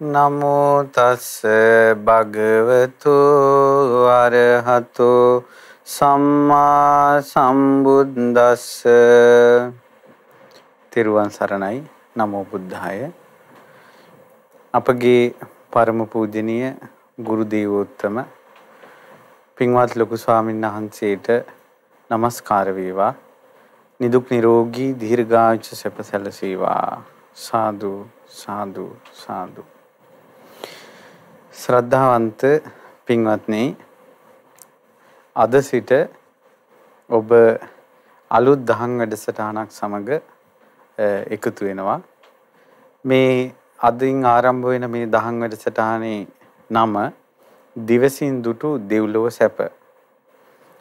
නමෝ තස්ස භගවතු අරහතු සම්මා සම්බුද්දස්ස. තිරුවන් සරණයි. නමෝ බුද්ධාය. අපගේ පරම පූජනීය ගුරු දේවෝත්තම පින්වත් ලොකු ස්වාමීන් වහන්සේට নমස්කාර වේවා. නිදුක් නිරෝගී දීර්ඝායුෂ සැප සැලසේවා. සාදු සාදු සාදු. ශ්‍රද්ධාවන්ත පින්වත්නි අද සිට ඔබ අලුත් දහම් වැඩසටහනක් සමග එකතු වෙනවා. මේ අදින් ආරම්භ වෙන මේ දහම් වැඩසටහනේ නම දිවසින් දුටු දෙව්ලොව සැප.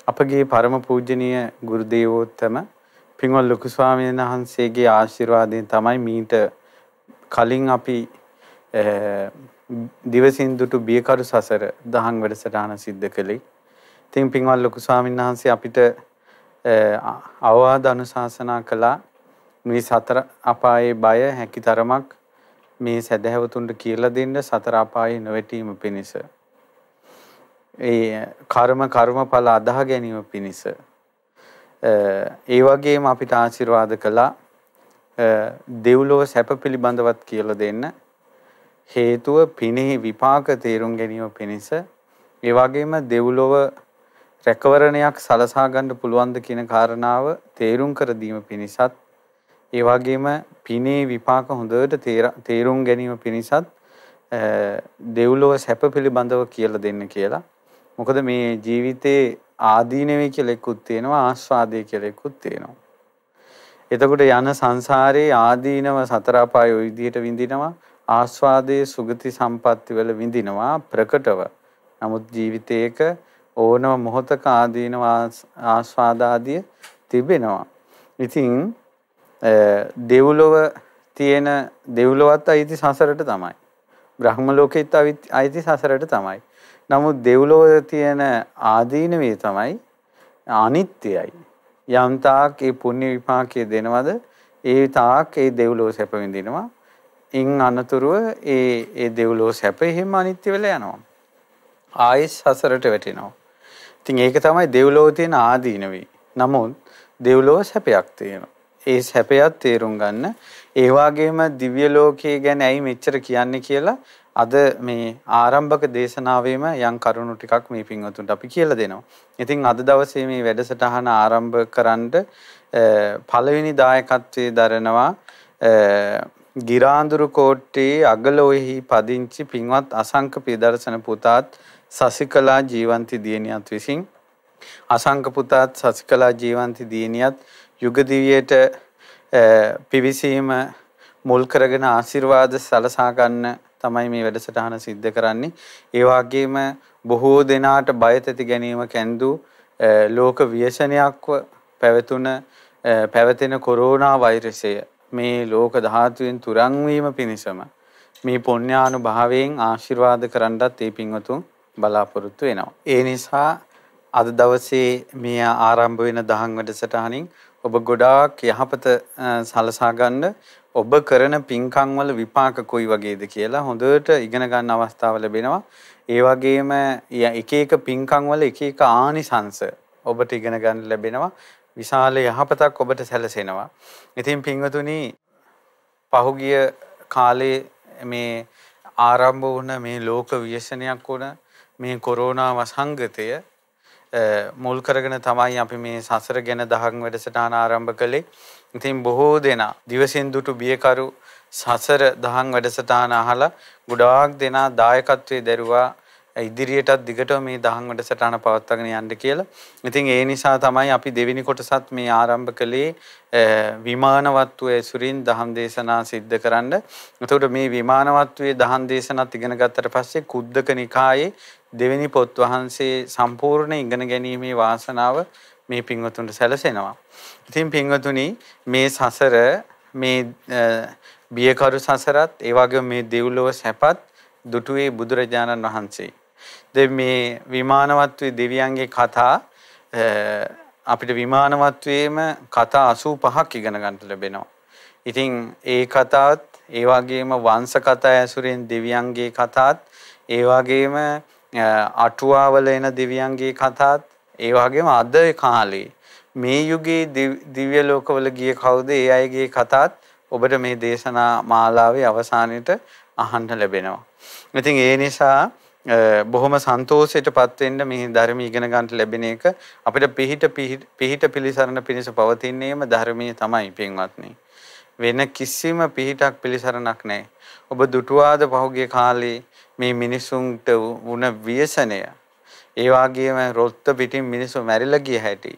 අපගේ පරම පූජනීය ගුරු දේවෝත්තම පින්වත් ලොකු ස්වාමීන් වහන්සේගේ ආශිර්වාදයෙන් තමයි මීට කලින් අපි දිවසින් දුටු බියකරු සසර දහම් වැඩසටහන සිද්ධ කළේ. ඉතින් පින්වත් ලොකු ස්වාමීන් වහන්සේ අපිට අවවාද අනුශාසනා කළා මේ සතර අපායේ බය හැකිතරමක් මේ සදහැවතුන්ට කියලා දෙන්න සතර අපායේ නොවැටීම පිණිස. ඒ කර්ම කර්මඵල අදාහ ගැනීම පිණිස. ඒ වගේම අපිට ආශිර්වාද කළා දෙව්ලොව සැප පිළිබඳවත් කියලා දෙන්න. හේතුව පිනෙහි විපාක තේරුම් ගැනීම පිණිස ඒ වගේම දෙව්ලොව රැකවරණයක් සලසා ගන්න පුළුවන්ද කියන කාරණාව තේරුම් කර දීම පිණිසත් ඒ වගේම පිනේ විපාක හොඳට තේරුම් ගැනීම පිණිසත් දෙව්ලොව සැප පිළිබඳව කියලා දෙන්න කියලා. මොකද මේ ජීවිතේ ආදීනවේ කියලා එක්කුත් තියෙනවා ආස්වාදයේ කියලා එක්කුත් තියෙනවා. එතකොට යන සංසාරේ ආදීනව සතර අපාය ওই විදිහට විඳිනවා ආස්වාදයේ සුගති සම්පatti වල විඳිනවා ප්‍රකටව. නමුත් ජීවිතයක ඕනම මොහොතක ආදීනව ආස්වාදාදිය තිබෙනවා. ඉතින් දෙව්ලොව තියෙන දෙව්ලොවත් අයිති සසරට තමයි. බ්‍රහ්ම ලෝකෙත් අයිති සසරට තමයි. නමුත් දෙව්ලොව තියෙන ආදීනවේ තමයි අනිත්‍යයි. යම් තාක් ඒ පුණ්‍ය විපාකයේ දෙනවද ඒ තාක් ඒ දෙව්ලොව සැප විඳිනවා. ඉන් අනතුරුව ඒ ඒ දෙව්ලෝ සැප එහෙම අනිත්‍ය වෙලා යනවා. ආයෙත් සසරට වැටෙනවා. ඉතින් ඒක තමයි දෙව්ලෝ තියෙන ආදීනවේ. නමුත් දෙව්ලෝ සැපයක් තියෙනවා. ඒ සැපයත් තේරුම් ගන්න. ඒ වගේම දිව්‍ය ලෝකයේ ගැන ඇයි මෙච්චර කියන්නේ කියලා අද මේ ආරම්භක දේශනාවෙම යම් කරුණු ටිකක් මේ පින්වතුන්ට අපි කියලා දෙනවා. ඉතින් අද දවසේ මේ වැඩසටහන ආරම්භ කරන්න පළවෙනි දායකත්වයේ දරනවා ගිරාඳුරු කෝට්ටේ අගලොෙහි පදිංචි පින්වත් අසංක පියදර්ශන පුතාත් සසිකලා ජීවන්ති දියණියත් විසින් අසංක පුතාත් සසිකලා ජීවන්ති දියණියත් යුගදිවියට පිවිසීම මුල් කරගෙන ආශිර්වාද සලසා ගන්න තමයි මේ වැඩසටහන සිද්ධ කරන්නේ. ඒ වගේම බොහෝ දෙනාට බය තැති ගැනීම කැඳු ලෝක ව්‍යසනයක්ව පැවතුන පැවතෙන කොරෝනා වෛරසය මේ ලෝක ධාතුවෙන් තුරන් වීම පිණිසම මේ පුණ්‍යානුභාවයෙන් ආශිර්වාද කරන්නත් ඒ පින්වතුන් බලාපොරොත්තු වෙනවා. ඒ නිසා අද දවසේ මේ ආරම්භ වෙන දහම් වැඩසටහනින් ඔබ ගොඩාක් යහපත සලසා ගන්න ඔබ කරන පින්කම් වල විපාක කොයි වගේද කියලා හොඳට ඉගෙන ගන්න අවස්ථාව ලැබෙනවා. ඒ වගේම එක එක පින්කම් වල එක එක ආනිසංශ ඔබට ඉගෙන ගන්න ලැබෙනවා. විශාල යහපතක් ඔබට සැලසෙනවා. ඉතින් පින්වතුනි පහුගිය කාලේ මේ ආරම්භ වුණ මේ ලෝක ව්‍යසනයක් වුණ මේ කොරෝනා වසංගතය මුල් කරගෙන තමයි අපි මේ සසර ගැන දහම් වැඩසටහන ආරම්භ කළේ. ඉතින් බොහෝ දෙනා දිවසින් දුටු බියකරු සසර දහම් වැඩසටහන අහලා ගොඩාක් දෙනා දායකත්වයේ දරුවා ඉදිරියටත් දිගටම මේ දහම් වැඩසටහන පවත්වාගෙන යන්න කියලා. ඉතින් ඒ නිසා තමයි අපි දෙවෙනි කොටසත් මේ ආරම්භ කළේ විමානවත්වයේ ඇසුරින් දහම් දේශනා සිද්ධ කරන්න. එතකොට මේ විමානවත්වයේ දහම් දේශනාත් ඉගෙන ගත්තට පස්සේ කුද්දක නිකායේ දෙවෙනි පොත් වහන්සේ සම්පූර්ණ ඉගෙන ගැනීමේ වාසනාව මේ පින්වතුන්ට සැලසෙනවා. ඉතින් පින්වතුනි මේ සසර මේ බියකරු සසරත් ඒ වගේම මේ දෙව්ලොව සැපත් දුටුවේ බුදුරජාණන් වහන්සේ. දැන් මේ විමානවත්වයේ දෙවියන්ගේ කතා අපිට විමානවත්වයේම කතා 85ක් ඉගෙන ගන්න ලැබෙනවා. ඉතින් ඒ කතාවත් ඒ වගේම වංශ කතා ඇසුරෙන් දෙවියන්ගේ කතාත්, ඒ වගේම අටුවාවල එන දෙවියන්ගේ කතාත්, ඒ වගේම අද කාලේ මේ යුගයේ දිව්‍ය ලෝකවල ගිය කවුද ඒ අයගේ කතාත් ඔබට මේ දේශනා මාලාවේ අවසානයේට අහන්න ලැබෙනවා. ඉතින් ඒ නිසා බොහොම සන්තෝෂයටපත් වෙන්න මේ ධර්ම ඉගෙන ගන්නට ලැබෙන එක අපිට පිහිට පිහිට පිළිසරණ පිණිස පවතින්නේම ධර්මයේ තමයි පින්වත්නි. වෙන කිසිම පිහිටක් පිළිසරණක් නැහැ. ඔබ දුටුවාද පහුගිය කාලේ මේ මිනිසුන්ට වුණ ව්‍යසනය. ඒ වගේම රොත්ත පිටින් මිනිස්සු මැරිලා ගිය හැටි.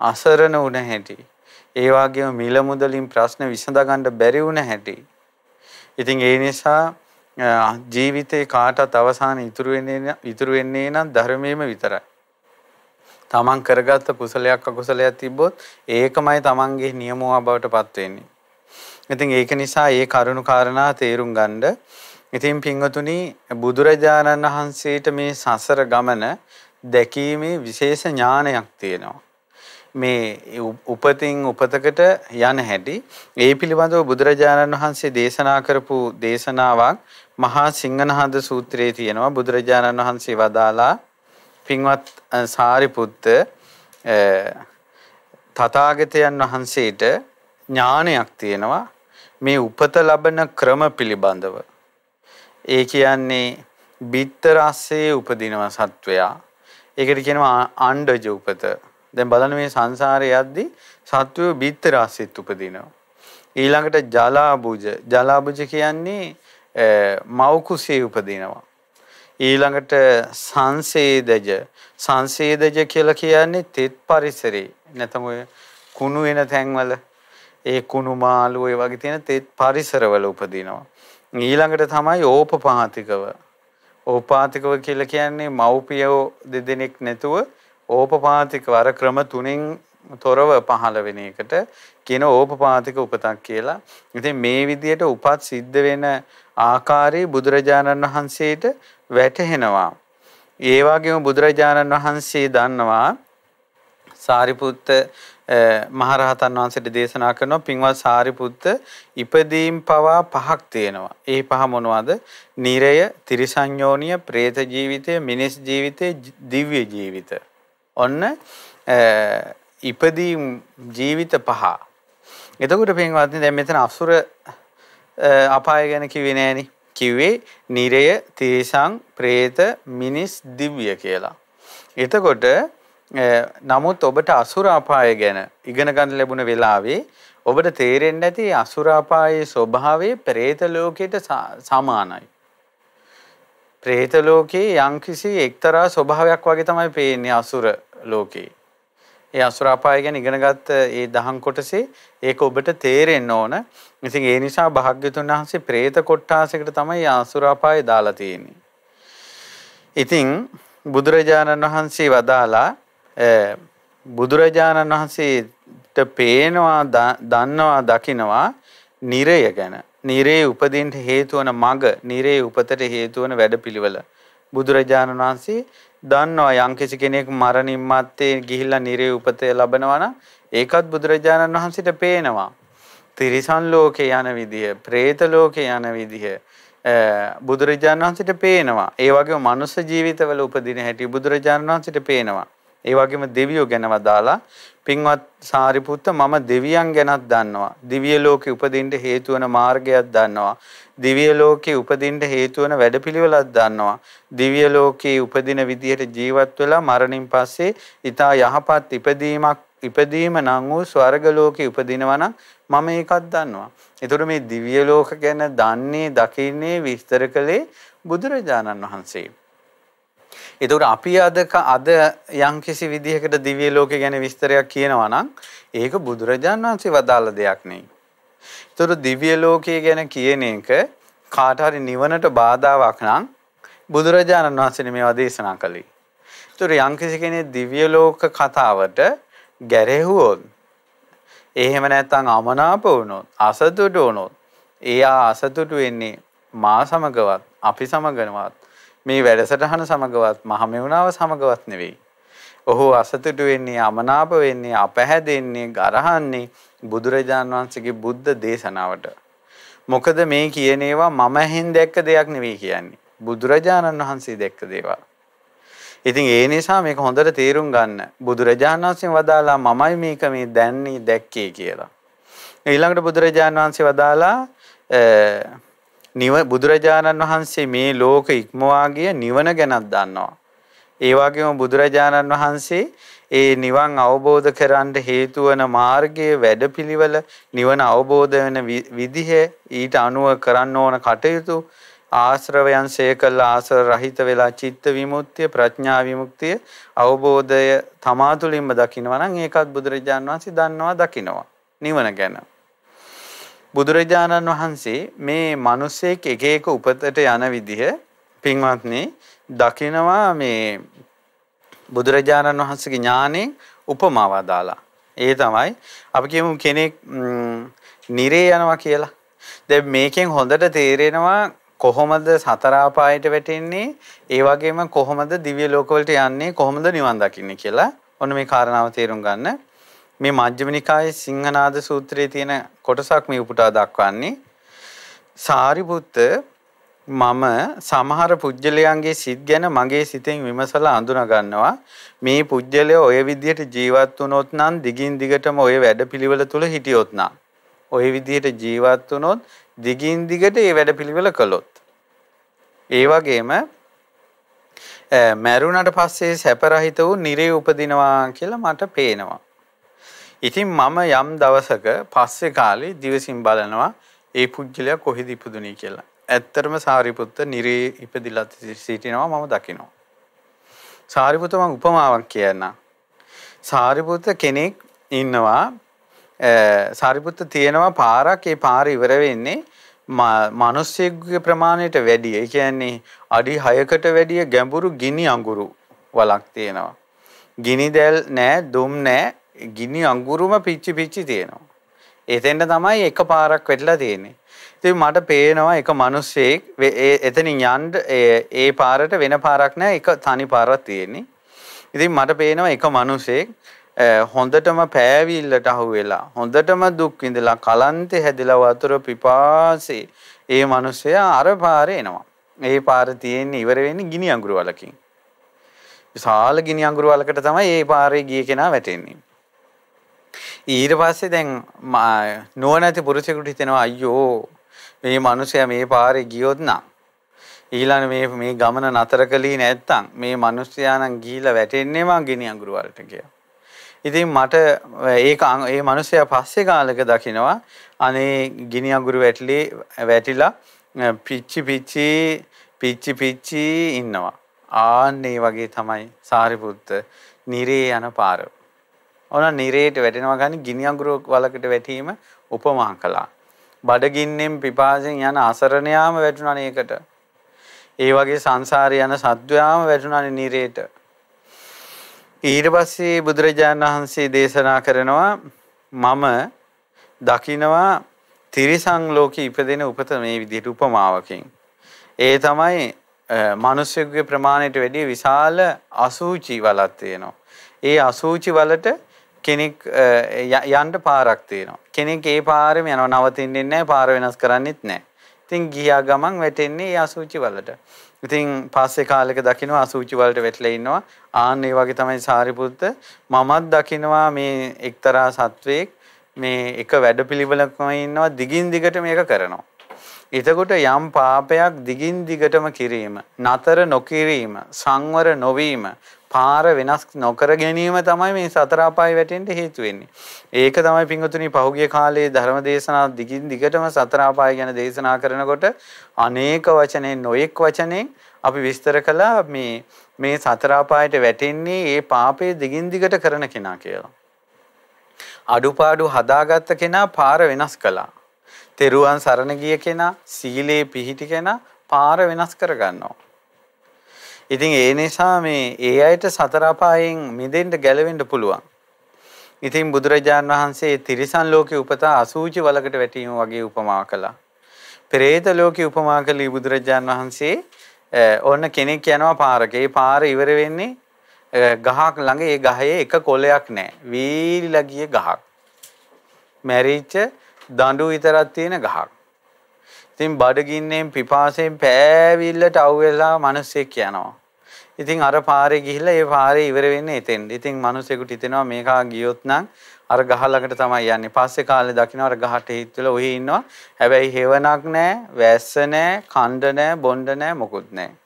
අසරණ වුණ හැටි. ඒ වගේම මිල මුදලින් ප්‍රශ්න විසඳගන්න බැරි වුණ හැටි. ඉතින් ඒ නිසා ජීවිතේ කාටත් අවසාන ඉතුරු වෙන්නේ ඉතුරු වෙන්නේ නම් ධර්මයේම විතරයි. තමන් කරගත්ත කුසලයක් අකුසලයක් තිබ්බොත් ඒකමයි තමන්ගේ නියමුවා බවට පත් වෙන්නේ. ඉතින් ඒක නිසා ඒ කරුණු කාරණා තේරුම් ගන්න. ඉතින් පින්වතුනි බුදුරජාණන් වහන්සේට මේ සසර ගමන දැකීමේ විශේෂ ඥානයක් තියෙනවා. මේ උපතින් උපතකට යන හැටි. ඒ පිළිබඳව බුදුරජාණන් වහන්සේ දේශනා කරපු දේශනාවක් මහා සිංහනහද සූත්‍රයේ තියෙනවා. බුදුරජාණන් වහන්සේ වදාලා පින්වත් සාරිපුත්ත තථාගතයන් වහන්සේට ඥානයක් තියෙනවා. මේ උපත ලබන ක්‍රම පිළිබඳව. ඒ කියන්නේ බිත්තර ASCII උපදිනවා සත්වයා. ඒකට කියනවා අණ්ඩජ උපත. දැන් බලන්න මේ සංසාරේ යද්දි සත්වය බිත්තර ASCIIත් උපදිනවා ඊළඟට ජලාබුජ ජලාබුජ කියන්නේ මෞකුසේ උපදිනවා. ඊළඟට සංසේදජ සංසේදජ කියලා කියන්නේ තෙත් පරිසරේ නැත්නම් ඔය කුණු වෙන තැන්වල ඒ කුණු මාළු ඒ වගේ තියෙන තෙත් පරිසරවල උපදිනවා. ඊළඟට තමයි ඕපපාතිකව. ඕපාතිකව කියලා කියන්නේ මව්පියෝ දෙදෙනෙක් නැතුව ඕපපාතිකව අර ක්‍රම තුනෙන් තොරව පහළ වෙන එකට කියන ඕපපාතික උපතක් කියලා. ඉතින් මේ විදිහට උපත් සිද්ධ වෙන ආකාරයේ බුදුරජාණන් වහන්සේට වැටහෙනවා. ඒ වගේම බුදුරජාණන් වහන්සේ දන්නවා සාරිපුත්ත මහරහතන් වහන්සේට දේශනා කරනවා පින්වත් සාරිපුත්ත ඉපදීම් පවා පහක් තියෙනවා. ඒ පහ මොනවද? නිරය, තිරිසංයෝනිය, പ്രേත ජීවිතය, මිනිස් ජීවිතය, දිව්‍ය ජීවිත. ඔන්න ඉපදීම් ජීවිත පහ. එතකොට පින්වත්නි දැන් මෙතන අසුර අපාය ගැන කිව්වේ නෑනේ. කිව්වේ නිරය, තේසං, പ്രേත, මිනිස්, දිව්‍ය කියලා. එතකොට නමුත් ඔබට අසුර අපාය ගැන ඉගෙන ගන්න ලැබුණ වෙලාවේ ඔබට තේරෙන්නේ නැති අසුර අපායේ ස්වභාවය പ്രേත ලෝකයට සමානයි. ප්‍රේත ලෝකේ යම්කිසි එක්තරා ස්වභාවයක් වගේ තමයි පේන්නේ අසුර ලෝකේ. ඒ අසුර අපාය ගැන ඉගෙනගත්ත ඒ දහම් කොටසේ ඒක ඔබට තේරෙන්න ඕන. ඉතින් ඒ නිසා භාග්‍යතුන් වහන්සේ പ്രേත කොටාසයකට තමයි අසුර අපාය දාලා තියෙන්නේ. ඉතින් බුදුරජාණන් වහන්සේ වදාලා බුදුරජාණන් වහන්සේට පේනවා දන්නවා දකිනවා නිරය ගැන නිරේ උපදින්න හේතු වන මග, නිරේ උපතට හේතු වන වැඩපිළිවෙල. බුදුරජාණන් වහන්සේ දන්නවා යම්කිසි කෙනෙක් මරණින් මත්තේ ගිහිල්ලා නිරේ උපතේ ලබනවා නම් ඒකත් බුදුරජාණන් වහන්සේට පේනවා. තිරිසන් ලෝකේ යන විදිය, പ്രേත ලෝකේ යන විදිය බුදුරජාණන් වහන්සේට පේනවා. ඒ වගේම මනුෂ්‍ය ජීවිතවල උපදින හැටි බුදුරජාණන් වහන්සේට පේනවා. ඒ වගේම දෙවියෝ ගැන වදාලා පින්වත් සාරිපුත්ත මම දෙවියන් ගැනත් දන්නවා. දිව්‍ය ලෝකේ උපදින්න හේතු වන මාර්ගයක් දන්නවා. දිව්‍ය ලෝකේ උපදින්න හේතු වන වැඩපිළිවෙලක් දන්නවා. දිව්‍ය ලෝකේ උපදින විදිහට ජීවත් වෙලා මරණින් පස්සේ ඊටා යහපත් ඉපදීමක් ඉපදීම නම් වූ ස්වර්ග ලෝකේ උපදිනවා නම් මම ඒකත් දන්නවා. ඒතර මේ දිව්‍ය ලෝක ගැන දන්නේ දකින්නේ විස්තර කළේ බුදුරජාණන් වහන්සේ. ඒතකොට අපි අද අද යම්කිසි විදිහකට දිව්‍ය ලෝකේ ගැන විස්තරයක් කියනවා නම් ඒක බුදුරජාන් වහන්සේ වදාළ දෙයක් නෙයි. ඒතකොට දිව්‍ය ලෝකයේ ගැන කියන එක කාට හරි නිවනට බාධාවක් නම් බුදුරජාණන් වහන්සේ මේවා දේශනා කළේ. ඒතකොට යම්කිසි කෙනෙක් දිව්‍ය ලෝක කතාවට ගැරෙහුවොත් එහෙම නැත්නම් අමනාප වුණොත් අසතුටු වුණොත් එයා අසතුටු වෙන්නේ මා සමගවත් අපි සමගනවත් මේ වැඩසටහන සමගවත් මහමෙවුනාව සමගවත් නෙවෙයි. ඔහු අසතුටු වෙන්නේ අමනාප වෙන්නේ අපහැදෙන්නේ ගරහන්නේ බුදුරජාන් වහන්සේගේ බුද්ධ දේශනාවට. මොකද මේ කියන ඒවා මම හෙන් දැක්ක දෙයක් නෙවෙයි කියන්නේ. බුදුරජාණන් වහන්සේ දැක්ක දේවල්. ඉතින් ඒ නිසා මේක හොඳට තේරුම් ගන්න. බුදුරජාණන් වහන්සේ වදාලා මමයි මේක මේ දැන්නේ දැක්කේ කියලා. ඊළඟට බුදුරජාණන් වහන්සේ වදාලා නිව බුදුරජාණන් වහන්සේ මේ ලෝක ඉක්මවා ගිය නිවන ගැනත් දන්නවා. ඒ වගේම බුදුරජාණන් වහන්සේ ඒ නිවන් අවබෝධ කරන්න හේතු වන මාර්ගයේ වැඩපිළිවෙල නිවන අවබෝධ වෙන විදිහ ඊට අනුව කරන්න ඕන කටයුතු ආශ්‍රවයන් සේකල ආශ්‍ර රහිත වෙලා චිත්ත විමුක්තිය ප්‍රඥා විමුක්තිය අවබෝධය තමා තුළින්ම දකිනවා නම් ඒකත් බුදුරජාණන් වහන්සේ දන්නවා දකිනවා නිවන ගැන බුදුරජාණන් වහන්සේ මේ මිනිස්සෙක් එක එක උපතට යන විදිහ පින්වත්නි දකිනවා මේ බුදුරජාණන් වහන්සේගේ ඥානෙන් උපමාව දාලා. ඒ තමයි අපි කියමු කෙනෙක් නිරේ යනවා කියලා. දැන් මේකෙන් හොඳට තේරෙනවා කොහොමද සතර ආපායට වැටෙන්නේ ඒ වගේම කොහොමද දිව්‍ය ලෝකවලට යන්නේ කොහොමද නිවන් දකින්නේ කියලා ඔන්න මේ කාරණාව තේරුම් ගන්න මේ මජ්ක්‍ධිම නිකායේ සිංහනාද සූත්‍රයේ තියෙන කොටසක් මේ උපුටා දක්වන්නේ. සාරිපුත්ත මම සමහර පුජ්‍යලයන්ගේ සිත් ගැන මගේ සිතෙන් විමසලා අඳුනා ගන්නවා මේ පුජ්‍යලය ඔය විදිහට ජීවත් වුණොත් නම් දිගින් දිගටම ඔය වැඩපිළිවෙල තුල හිටියොත් නම්. ඔය විදිහට ජීවත් වුණොත් දිගින් දිගට ඒ වැඩපිළිවෙල කළොත්. ඒ වගේම මැරුණට පස්සේ සැපරහිත වූ නිරේ උපදිනවා කියලා මට පේනවා. ඉතින් මම යම් දවසක පස්සේ කාලේ දිවසින් බලනවා ඒ පුජ්‍යලයා කොහෙද ඉපදුනේ කියලා. ඇත්තටම සාරිපුත්ත නිරේ ඉපදිලා සිටිනවා මම දකිනවා. සාරිපුත්ත මම උපමාවක් කියන්නම්. සාරිපුත්ත කෙනෙක් ඉන්නවා සාරිපුත්ත තියෙනවා පාරක් ඒ පාර ඉවර වෙන්නේ මිනිස්සෙකුගේ ප්‍රමාණයට වැඩිය. ඒ කියන්නේ අඩි 6කට වැඩිය ගැඹුරු ගිනි අඟුරු වලක් තියෙනවා. ගිනි දැල් නෑ, දුම් නෑ, ගිනි අඟුරුම පිච්චි පිච්චි තියෙනවා. එතෙන්ට තමයි එක පාරක් වෙట్లా තියෙන්නේ. ඉතින් මට පේනවා එක මිනිස්සෙක් එතනින් යන්න ඒ පාරට වෙන පාරක් නැහැ එක තනි පාරක් තියෙන්නේ. ඉතින් මට පේනවා එක මිනිස්සෙක් හොඳටම පෑවිල්ලට අහු වෙලා හොඳටම දුක් විඳලා කලන්තේ හැදිලා වතුර පිපාසෙ ඒ මිනිස්සයා අර පාරේ එනවා. ඒ පාර තියෙන්නේ ඉවර වෙන්නේ ගිනි අඟුරු වලකින්. විශාල ගිනි අඟුරු වලකට තමයි ඒ පාරේ ගිය කෙනා වැටෙන්නේ. ඊට පස්සේ දැන් නුවණැති පුරුෂයෙකුට හිතෙනවා අයියෝ මේ මිනිසයා මේ පාරේ ගියොත් නම් ඊළඟ මේ මේ ගමන නතර කළේ නැත්තම් මේ මිනිසයා නම් ගිහිලා වැටෙන්නේ මං ගිනි අඟුරු වලට කියලා. ඉතින් මට ඒක ඒ මිනිසයා පස්සේ කාලෙක දකිනවා අනේ ගිනි අඟුරු වැටලි වැටිලා පිච්චි පිච්චි පිච්චි පිච්චි ඉන්නවා. ආන්න ඒ වගේ තමයි සාරිපුත්ත නිරේ යන පාර. ඕන නිරේට වැටෙනවා ගන්නේ ගිනි අඟුරු වලකට වැටීම උපමා කළා. බඩගින්නෙන් පිපාසෙන් යන අසරණයාම වැටුණානේ ඒකට. ඒ වගේ සංසාරේ යන සත්වයාම වැටුණානේ නිරේට. ඊට පස්සේ බුදුරජාණන් වහන්සේ දේශනා කරනවා මම දකිනවා තිරිසං ලෝකේ ඉපදෙන උපත මේ විදිහට උපමාවකින්. ඒ තමයි මිනිස්සුගේ ප්‍රමාණයට වැඩිය විශාල අසූචි වලක් තියෙනවා. ඒ අසූචි වලට කෙනෙක් යන්න පාරක් තියෙනවා. කෙනෙක් ඒ පාරෙම යනවා නවතින්නේ නැහැ පාර වෙනස් කරන්නෙත් නැහැ. ඉතින් ගියා ගමන් වැටෙන්නේ ඒ අසුචි වලට. ඉතින් පස්සේ කාලෙක දකින්න අසුචි වලට වැටලා ඉන්නවා. ආන් ඒ වගේ තමයි සාරිපුත්ත මමත් දකින්නවා මේ එක්තරා සත්වයක් මේ එක වැඩපිළිවෙලකම ඉන්නවා දිගින් දිගට මේක කරනවා. එතකොට යම් පාපයක් දිගින් දිගටම කිරීම, නතර නොකිරීම, සංවර නොවීම, පාර වෙනස් නොකර ගැනීම තමයි මේ සතර අපාය වැටෙන්න හේතු වෙන්නේ. ඒක තමයි පින්වතුනි පහුගිය කාලේ ධර්ම දේශනා දිගින් දිගටම සතර අපාය ගැන දේශනා කරනකොට අනේක වචනේ නොඑක් වචනේ අපි විස්තර කළා මේ මේ සතර අපායට වැටෙන්නේ ඒ පාපේ දිගින් දිගට කරන කෙනා කියලා. අඩුපාඩු හදාගත්ත කෙනා පාර වෙනස් කළා. තෙරුවන් සරණ ගිය කෙනා සීලේ පිහිටි කෙනා පාර වෙනස් කරගන්නවා. ඉතින් ඒ නිසා මේ ඒ අයට සතර අපායෙන් මිදෙන්න ගැලවෙන්න පුළුවන්. ඉතින් බුදුරජාන් වහන්සේ තිරිසන් ලෝකේ උපතා අසූචි වලකට වැටීම වගේ උපමා කළා. පෙරේත ලෝකේ උපමා කළේ බුදුරජාන් වහන්සේ ඕන්න කෙනෙක් යනවා පාරක. ඒ පාර ඉවර වෙන්නේ ගහක් ළඟ ඒ ගහේ එක කොළයක් නැහැ. වීලිලා ගිය ගහක්. මැරිච්ච දඬු විතරක් තියෙන ගහක්. ඉතින් බඩගින්නෙන් පිපාසයෙන් පෑවිල්ලට අවුවෙලා මිනිස්සෙක් යනවා. ඉතින් අර පාරේ ගිහිල්ලා ඒ පාරේ ඉවර වෙන්නේ එතෙන්ද. ඉතින් මිනිස්සෙකුට හිතෙනවා මේකා ගියොත් නම් අර ගහ ළඟට තමයි යන්නේ. පස්සේ කාලේ දකින්න අර ගහට හිට වෙලා ඔහි ඉන්නවා. හැබැයි හේවණක් නැහැ, වැස්ස නැහැ, කණ්ඩ නැහැ, බොණ්ඩ නැහැ, මොකුත් නැහැ.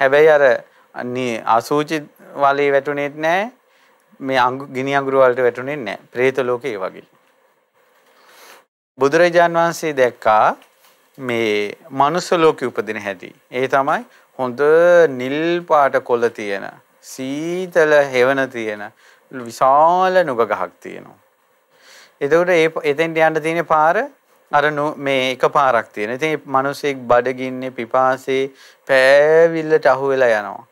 හැබැයි අර අසූචි වලේ වැටුනේත් නැහැ. මේ අඟු ගිනි අඟුරු වලට වැටුනේ නැහැ. പ്രേත ලෝකේ වගේ. බුදුරජාන් වහන්සේ දැක්කා මේ මනුස්ස ලෝකෙ උපදින හැටි. ඒ තමයි හොඳ නිල් පාට කොළ තියෙන සීතල හෙවණ තියෙන විශාල නුග ගහක් තියෙනවා. එතකොට ඒ එතෙන්ට යන්න තියෙන පාර අර මේ එක පාරක් තියෙන. ඉතින් මිනිස්සෙක් බඩගින්නේ පිපාසයේ පෑවිල්ලට අහු වෙලා යනවා.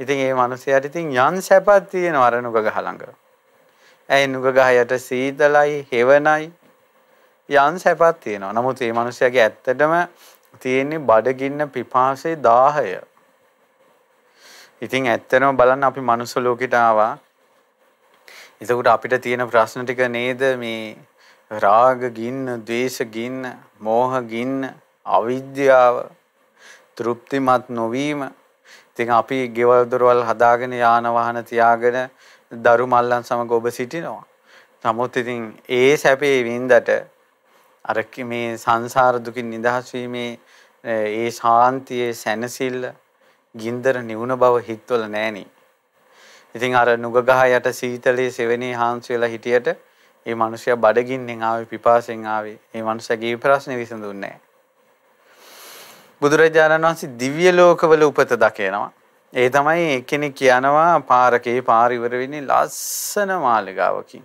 ඉතින් ඒ මිනිසයාට ඉතින් යන් සැපක් තියෙනවා අර නුග ගහ ළඟ. ඇයි නුග ගහ යට සීතලයි, හෙවණයි යන් සැපක් තියෙනවා. නමුත් මේ මිනිසයාගේ ඇත්තටම තියෙන්නේ බඩගින්න පිපාසයේ 1000. ඉතින් ඇත්තටම බලන්න අපි මනුස්ස ලෝකෙට ආවා. එතකොට අපිට තියෙන ප්‍රශ්න ටික නේද මේ රාග ගින්න, ද්වේෂ ගින්න, මෝහ ගින්න, අවිද්‍යාව, තෘප්තිමත් නොවීම. ඉතින් අපි ගෙවල් දොරවල් හදාගෙන යාන වාහන තියාගෙන දරු මල්ලන් සමග ඔබ සිටිනවා. නමුත් ඉතින් ඒ සැපේ වින්දට අර මේ සංසාර දුකින් නිදහස් වීමේ ඒ ශාන්තියේ සැනසෙල්ල ගින්දර නිවුන බව හිතවල නෑනේ. ඉතින් අර නුග ගහ යට සීතලේ සෙවෙනේ හාන්සි වෙලා හිටියට ඒ මිනිසයා බඩගින්නෙන් ආවේ පිපාසෙන් ආවේ. ඒ මිනිසයාගේ ප්‍රශ්නේ විසඳුන්නේ නෑ. බුදුරජාණන් වහන්සේ දිව්‍ය ලෝකවල උපත දකිනවා. ඒ තමයි එක්කෙනෙක් කියනවා පාරකේ පාර ඉවර වෙන්නේ ලස්සන මාලිගාවකින්.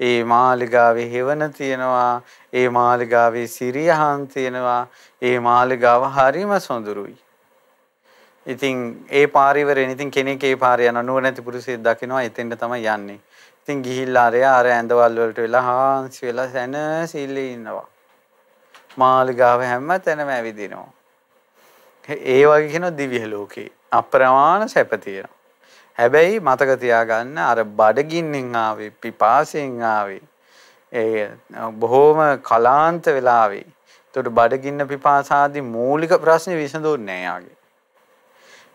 ඒ මාලිගාවේ හෙවණ තියෙනවා ඒ මාලිගාවේ සිරියහන් තියෙනවා ඒ මාලිගාව හරිම සොඳුරුයි. ඉතින් ඒ පාරිවරෙන් ඉතින් කෙනෙක් ඒ පාරේ යන නුවණැති පුරුෂයෙක් දකිනවා එතෙන්ට තමයි යන්නේ. ඉතින් ගිහිල්ලා අරයා අර ඇඳවල් වලට වෙලා හාන්සි වෙලා සැනසෙල්ලේ ඉන්නවා. මාලිගාව හැම තැනම ඇවිදිනවා. ඒ වගේ කියන දිව්‍ය ලෝකේ අප්‍රමාණ සැප තියෙනවා. හැබැයි මතක තියාගන්න අර බඩගින්නෙන් ආවේ පිපාසයෙන් ආවේ ඒ බොහෝම කලාන්ත වෙලා ආවේ. ඒකට බඩගින්න පිපාසාදී මූලික ප්‍රශ්නේ විසඳුන්නේ නෑ යාගේ.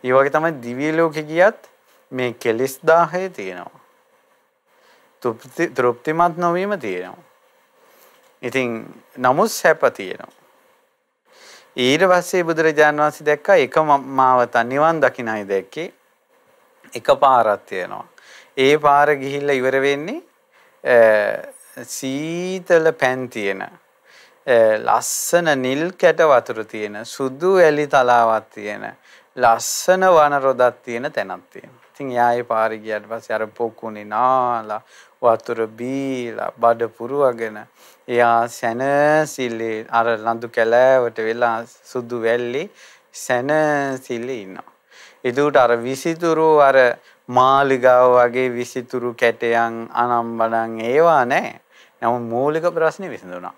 ඒ වගේ තමයි දිව්‍ය ලෝකෙ ගියත් මේ කෙලිස් 1000 තියෙනවා. තෘප්ති තෘප්තිමත් නොවීම තියෙනවා. ඉතින් නමුත් සැප තියෙනවා. ඊට පස්සේ බුදුරජාණන් වහන්සේ දැක්කා එක මාවත නිවන් දකින්නයි දැක්කේ එක පාරක් තියෙනවා. ඒ පාර ගිහිල්ලා ඉවර වෙන්නේ සීතල පැන් තියෙන ලස්සන නිල් කැට වතුර තියෙන සුදු ඇලි තලාවක් තියෙන ලස්සන වන රොදක් තියෙන තැනක් තියෙනවා. ඉතින් යායේ පාරේ ගියාට පස්සේ අර පොකුණේ නාලා වතුර බීලා බඩ පුරවගෙන එයා සැනසිලි අර ලඳු කැලෑවට වෙලා සුදු වැල්ලේ සැනසිලි ඉන්නවා. එතකොට අර විසිතුරු අර මාලිගාව වගේ විසිතුරු කැටයන් අනම්බඩන් ඒවා නැහැ. නමුත් මූලික ප්‍රශ්නේ විසඳුණා.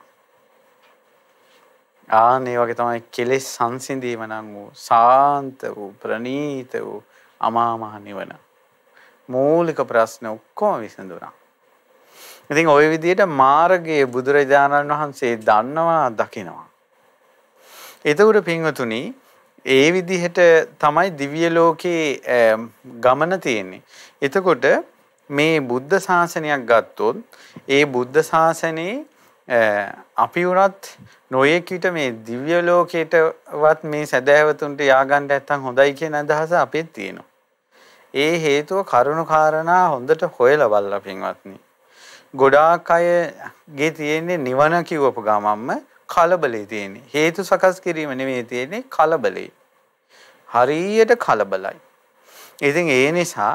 ආන්නේ වගේ තමයි කෙලෙස් සංසිඳීම නම් වූ සාන්ත වූ ප්‍රණීත වූ අමා මහ නිවන. මූලික ප්‍රශ්න ඔක්කොම විසඳුණා. ඉතින් ওই විදිහට මාර්ගයේ බුදුරජාණන් වහන්සේ දන්නවා දකිනවා. එතකොට පින්වතුනි ඒ විදිහට තමයි දිව්‍ය ලෝකේ ගමන තියෙන්නේ. එතකොට මේ බුද්ධ ශාසනයක් ගත්තොත් ඒ බුද්ධ ශාසනයේ අපි උනත් නොයෙකිට මේ දිව්‍ය ලෝකයටවත් මේ සදහැවතුන්ට ය아가න්න නැත්තම් හොඳයි කියන අදහස අපෙත් තියෙනවා. ඒ හේතුව කරුණු කාරණා හොඳට හොයලා බලලා පින්වත්නි. ගොඩාක් අයගේ තියෙන්නේ නිවන කිව්වපු ගමන්ම කලබලේ තියෙන්නේ. හේතු සකස් කිරීම නෙමෙයි තියෙන්නේ කලබලේ. හරියට කලබලයි. ඉතින් ඒ නිසා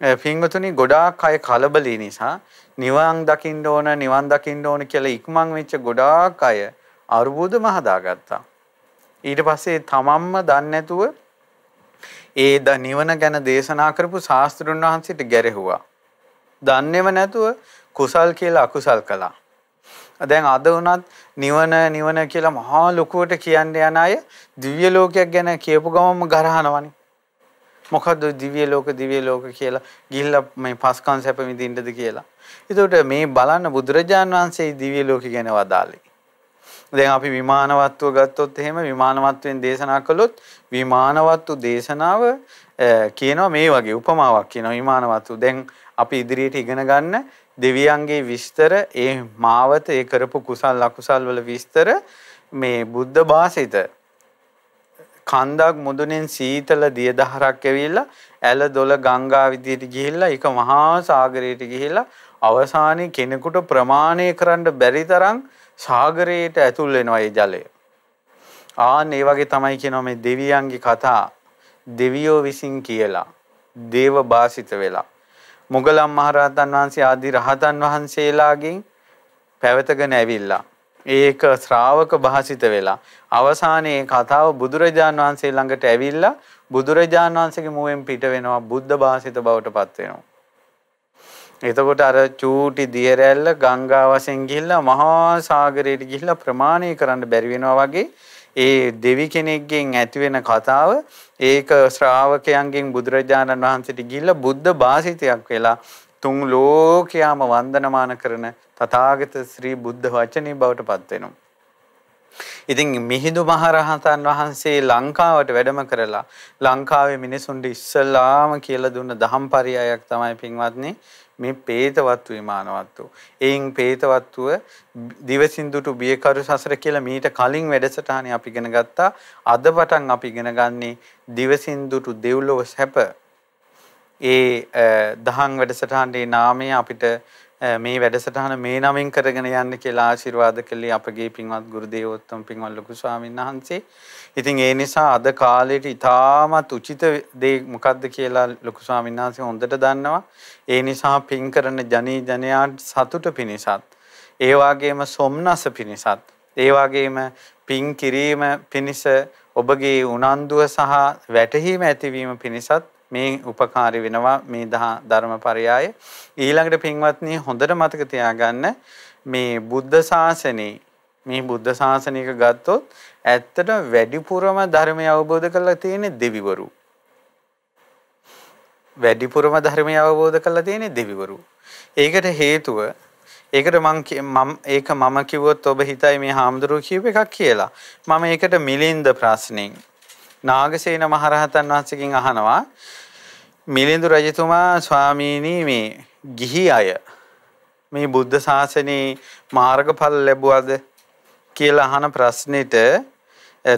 පින්වතුනි ගොඩාක් අය කලබලී නිසා නිවන් දකින්න ඕන නිවන් දකින්න ඕන කියලා ඉක්මන් වෙච්ච ගොඩාක් අය අරුබුදම හදාගත්තා. ඊට පස්සේ තමන්ම දන්නේ නැතුව ඒ ද නිවන ගැන දේශනා කරපු ශාස්ත්‍රුන් වහන්සේට ගැරෙහුවා. දන්නේම නැතුව කුසල් කියලා අකුසල් කළා. දැන් අද වුණත් නිවන නිවන කියලා මහා ලොකුවට කියන්න යන අය දිව්‍ය ලෝකයක් ගැන කියපු ගමන්ම ගරහනවනේ. මොකද්ද දිව්‍ය ලෝක දිව්‍ය ලෝක කියලා ගිහිල්ලා මේ පස්කම් සැප විඳින්නද කියලා. ඒකට මේ බලන්න බුදුරජාන් වහන්සේ දිව්‍ය ලෝක ගැන වදාළේ. දැන් අපි විමානවත්ව ගත්තොත් එහෙම විමානවත්වෙන් දේශනා කළොත් විමානවත්තු දේශනාව කියනවා මේ වගේ උපමාවක් කියනවා විමානවත්තු. දැන් අපි ඉදිරියට ඉගෙන ගන්න දෙවියන්ගේ විස්තර ඒ මාවත ඒ කරපු කුසල් අකුසල් වල විස්තර මේ බුද්ධ භාෂිත කන්දක් මුදුනෙන් සීතල දිය දහරක් ඇවිල්ලා ඇල දොල ගංගා විදියට ගිහිල්ලා ඒක මහා සාගරයට ගිහිල්ලා අවසානයේ කෙනෙකුට ප්‍රමාණය කරන්න බැරි තරම් සාගරයට ඇතුල් වෙනවා ඒ ජලය. ආන් ඒ වගේ තමයි කියනවා මේ දෙවියන්ගේ කතා. දෙවියෝ විසින් කියලා දේව භාෂිත වෙලා. මුගලන් මහරහතන් වහන්සේ ආදී රහතන් වහන්සේලාගෙන් පැවතගෙන ඇවිල්ලා ඒක ශ්‍රාවක භාෂිත වෙලා අවසානයේ කතාව බුදුරජාන් වහන්සේ ළඟට ඇවිල්ලා බුදුරජාන් වහන්සේගේ මුවෙන් පිට වෙනවා බුද්ධ භාෂිත බවට පත් වෙනවා. එතකොට අර චූටි දිය රැල්ල ගංගා වශයෙන් ගිහිල්ලා මහා සාගරයට ගිහිල්ලා ප්‍රමාණය කරන්න බැරි වෙනවා වගේ ඒ දෙවි කෙනෙක්ගෙන් ඇතිවෙන කතාව ඒක ශ්‍රාවකයන්ගෙන් බුදුරජාණන් වහන්සේට ගිහිල්ලා බුද්ධ භාෂිතයක් වෙලා තුන් ලෝකයාම වන්දනමාන කරන තථාගත ශ්‍රී බුද්ධ වචනේ බවට පත් වෙනවා. ඉතින් මිහිඳු මහරහතන් වහන්සේ ලංකාවට වැඩම කරලා ලංකාවේ මිනිසුන්ට ඉස්සල්ලාම කියලා දුන්න දහම් පරයයක් තමයි පින්වත්නි මේ පේතවත්තු විමානවත්තු. එයින් පේතවත්තුව දිවසින්දුටු බියකරු සසර කියලා මීට කලින් වැඩසටහනේ අපි ඉගෙන ගත්තා. අද පටන් අපි ඉගෙන ගන්නේ දිවසින්දුටු දෙව්ලොව සැප. ඒ දහම් වැඩසටහනේ නාමය අපිට මේ වැඩසටහන මේ නමින් කරගෙන යන්න කියලා ආශිර්වාද කළේ අපගේ පින්වත් ගුරු දේවෝත්තම පින්වත් ලොකු ස්වාමීන් වහන්සේ. ඉතින් ඒ නිසා අද කාලේට ඉතාමත් උචිත දේ මොකද්ද කියලා ලොකු ස්වාමීන් වහන්සේ හොඳට දන්නවා. ඒ නිසා පින් කරන ජනී ජනයාට සතුට පිණිසත් ඒ වගේම සොම්නස පිණිසත් ඒ වගේම පින් කිරීම පිණිස ඔබගේ උනන්දුව සහ වැටහීම ඇතිවීම පිණිසත් මේ උපකාරී වෙනවා මේ ධර්මපරයය ඊළඟට පින්වත්නි හොඳට මතක තියාගන්න මේ බුද්ධ ශාසනේ මේ බුද්ධ ශාසනික ගත්තොත් ඇත්තට වැඩිපුරම ධර්මය අවබෝධ කරලා තියෙන්නේ දෙවිවරු. වැඩිපුරම ධර්මය අවබෝධ කරලා තියෙන්නේ දෙවිවරු. ඒකට හේතුව ඒකට මම ඒක මම කිව්වොත් ඔබ හිතයි මේ හාමුදුරුවෝ කියප එකක් කියලා. මම ඒකට මිලින්ද ප්‍රශ්නෙන් නාගසේන මහරහතන් වහන්සේගෙන් අහනවා මිලිඳු රජතුමා ස්වාමීනි මේ ගිහි අය මේ බුද්ධ ශාසනයේ මාර්ගඵල ලැබුවද කියලා අහන ප්‍රශ්නෙට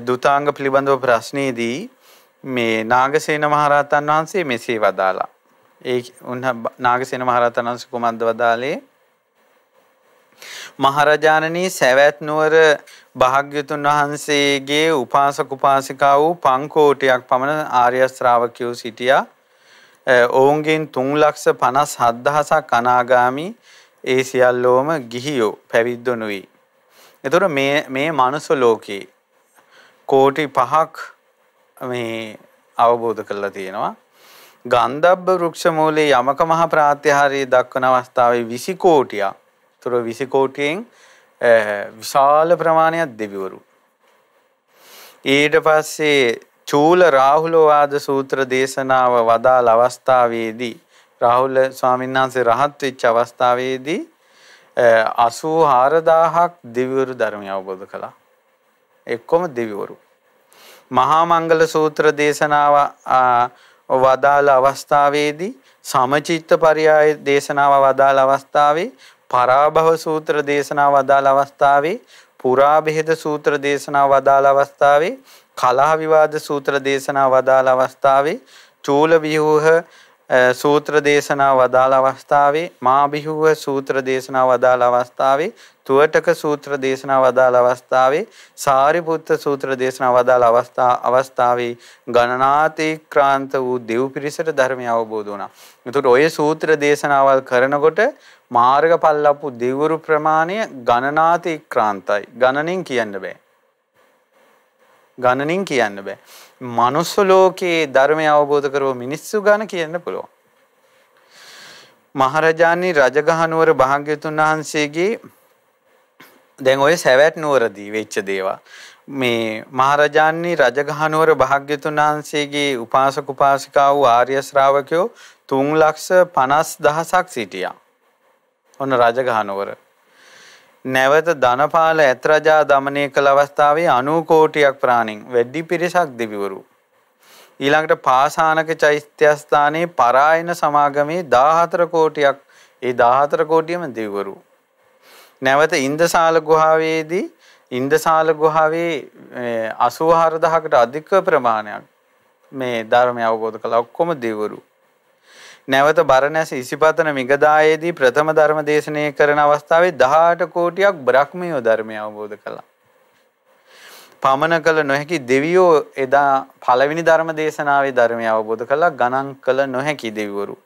දුතාංග පිළිබඳව ප්‍රශ්නේදී මේ නාගසේන මහරහතන් වහන්සේ මෙසේ වදාලා. ඒ උන් නාගසේන මහරහතන් වහන්සේ කුමන්ද වදාලේ? මහරජාණනී සැවැත් නුවර භාග්‍යතුන් වහන්සේගේ උපාසක උපාසිකා වූ පංකෝටියක් පමණ ආර්ය ශ්‍රාවකයෝ සිටියා. ඔවුන්ගෙන් 357000ක් අනාගාමි ඒ සියල්ලෝම ගිහියෝ පැවිද්දෝ නෙවෙයි. ඒතර මේ මේ මනුස්ස ලෝකේ කෝටි 5ක් මේ අවබෝධ කරලා තියෙනවා. ගන්ධබ්බ වෘක්ෂ මූලයේ යමක මහ ප්‍රාත්‍යහාරයේ දක්වන අවස්ථාවේ 20 කෝටියක්. ඒතර 20 කෝටියෙන් විශාල ප්‍රමාණයක් දෙවිවරු. ඊට පස්සේ චූල රාහුලවාද සූත්‍ර දේශනාව වදාළ අවස්ථාවේදී රාහුල ස්වාමීන් වහන්සේ රහත් වෙච්ච අවස්ථාවේදී 84000ක් දෙවිවරු ධර්මය අවබෝධ කළා. එක්කොම දෙවිවරු. මහා මංගල සූත්‍ර දේශනාව වදාළ අවස්ථාවේදී සමචිත්ත පරියාය දේශනාව වදාළ අවස්ථාවේ පරාභව සූත්‍ර දේශනාව වදාළ අවස්ථාවේ පුරා බෙහෙද සූත්‍ර දේශනාව වදාළ අවස්ථාවේ කලහ විවාද සූත්‍ර දේශනා වදාළ අවස්ථාවේ චූල විහුහ සූත්‍ර දේශනා වදාළ අවස්ථාවේ මා විහුහ සූත්‍ර දේශනා වදාළ අවස්ථාවේ තුවටක සූත්‍ර දේශනා වදාළ අවස්ථාවේ සාරිපුත්ත සූත්‍ර දේශනා වදාළ අවස්ථා අවස්ථාවේ ගණනාතික්‍රාන්ත වූ දෙව් පිරිසට ධර්මය අවබෝධ වුණා. එතකොට ඔය සූත්‍ර දේශනාවල් කරනකොට මාර්ගඵල ලැබු දෙවිවරු ප්‍රමාණය ගණනාතික්‍රාන්තයි. ගණනින් කියන්න බෑ. ගණනින් කියන්න බෑ. මනුස්ස ලෝකයේ ධර්මය අවබෝධ කරව මිනිස්සු ගණ කියන්න පුළුවන්. මහරජාණන් රජගහනුවර භාග්‍යතුන් වහන්සේගේ දැන් ඔය සැවැත් නුවරදී වෙච්ච දේවා. මේ මහරජාණන් රජගහනුවර භාග්‍යතුන් වහන්සේගේ උපාසක උපාසිකා වූ ආර්ය ශ්‍රාවකයෝ 3 ලක්ෂ 50 දහසක් සිටියා. ඔන්න රජගහනුවර. නැවත ධනපාල ඇත්රජා දමනය කළ අවස්ථාවේ 90 කෝටියක් ප්‍රාණීන් වැඩි පිරිසක් දෙවිවරු ඊළඟට පාසානක චෛත්‍යස්ථානයේ පරායන සමාගමේ 14 කෝටියක් ඒ 14 කෝටියම දෙවිවරු නැවත ඉන්දසාල ගුහාවේදී ඉන්දසාල ගුහාවේ 84000කට අධික ප්‍රමාණයක් මේ ධර්මය අවබෝධ කළ ඔක්කොම දෙවිවරු නැවත බරණැස ඉසිපතන මිගදායේදී ප්‍රථම ධර්ම දේශනය කරන අවස්ථාවේ 18 කෝටියක් බ්‍රහ්මියෝ ධර්මය අවබෝධ කළා. පමන කළ නොහැකි දෙවියෝ එදා පළවෙනි ධර්ම දේශනාවේ ධර්මය අවබෝධ කළා ගණන් කළ නොහැකි දෙවිවරු.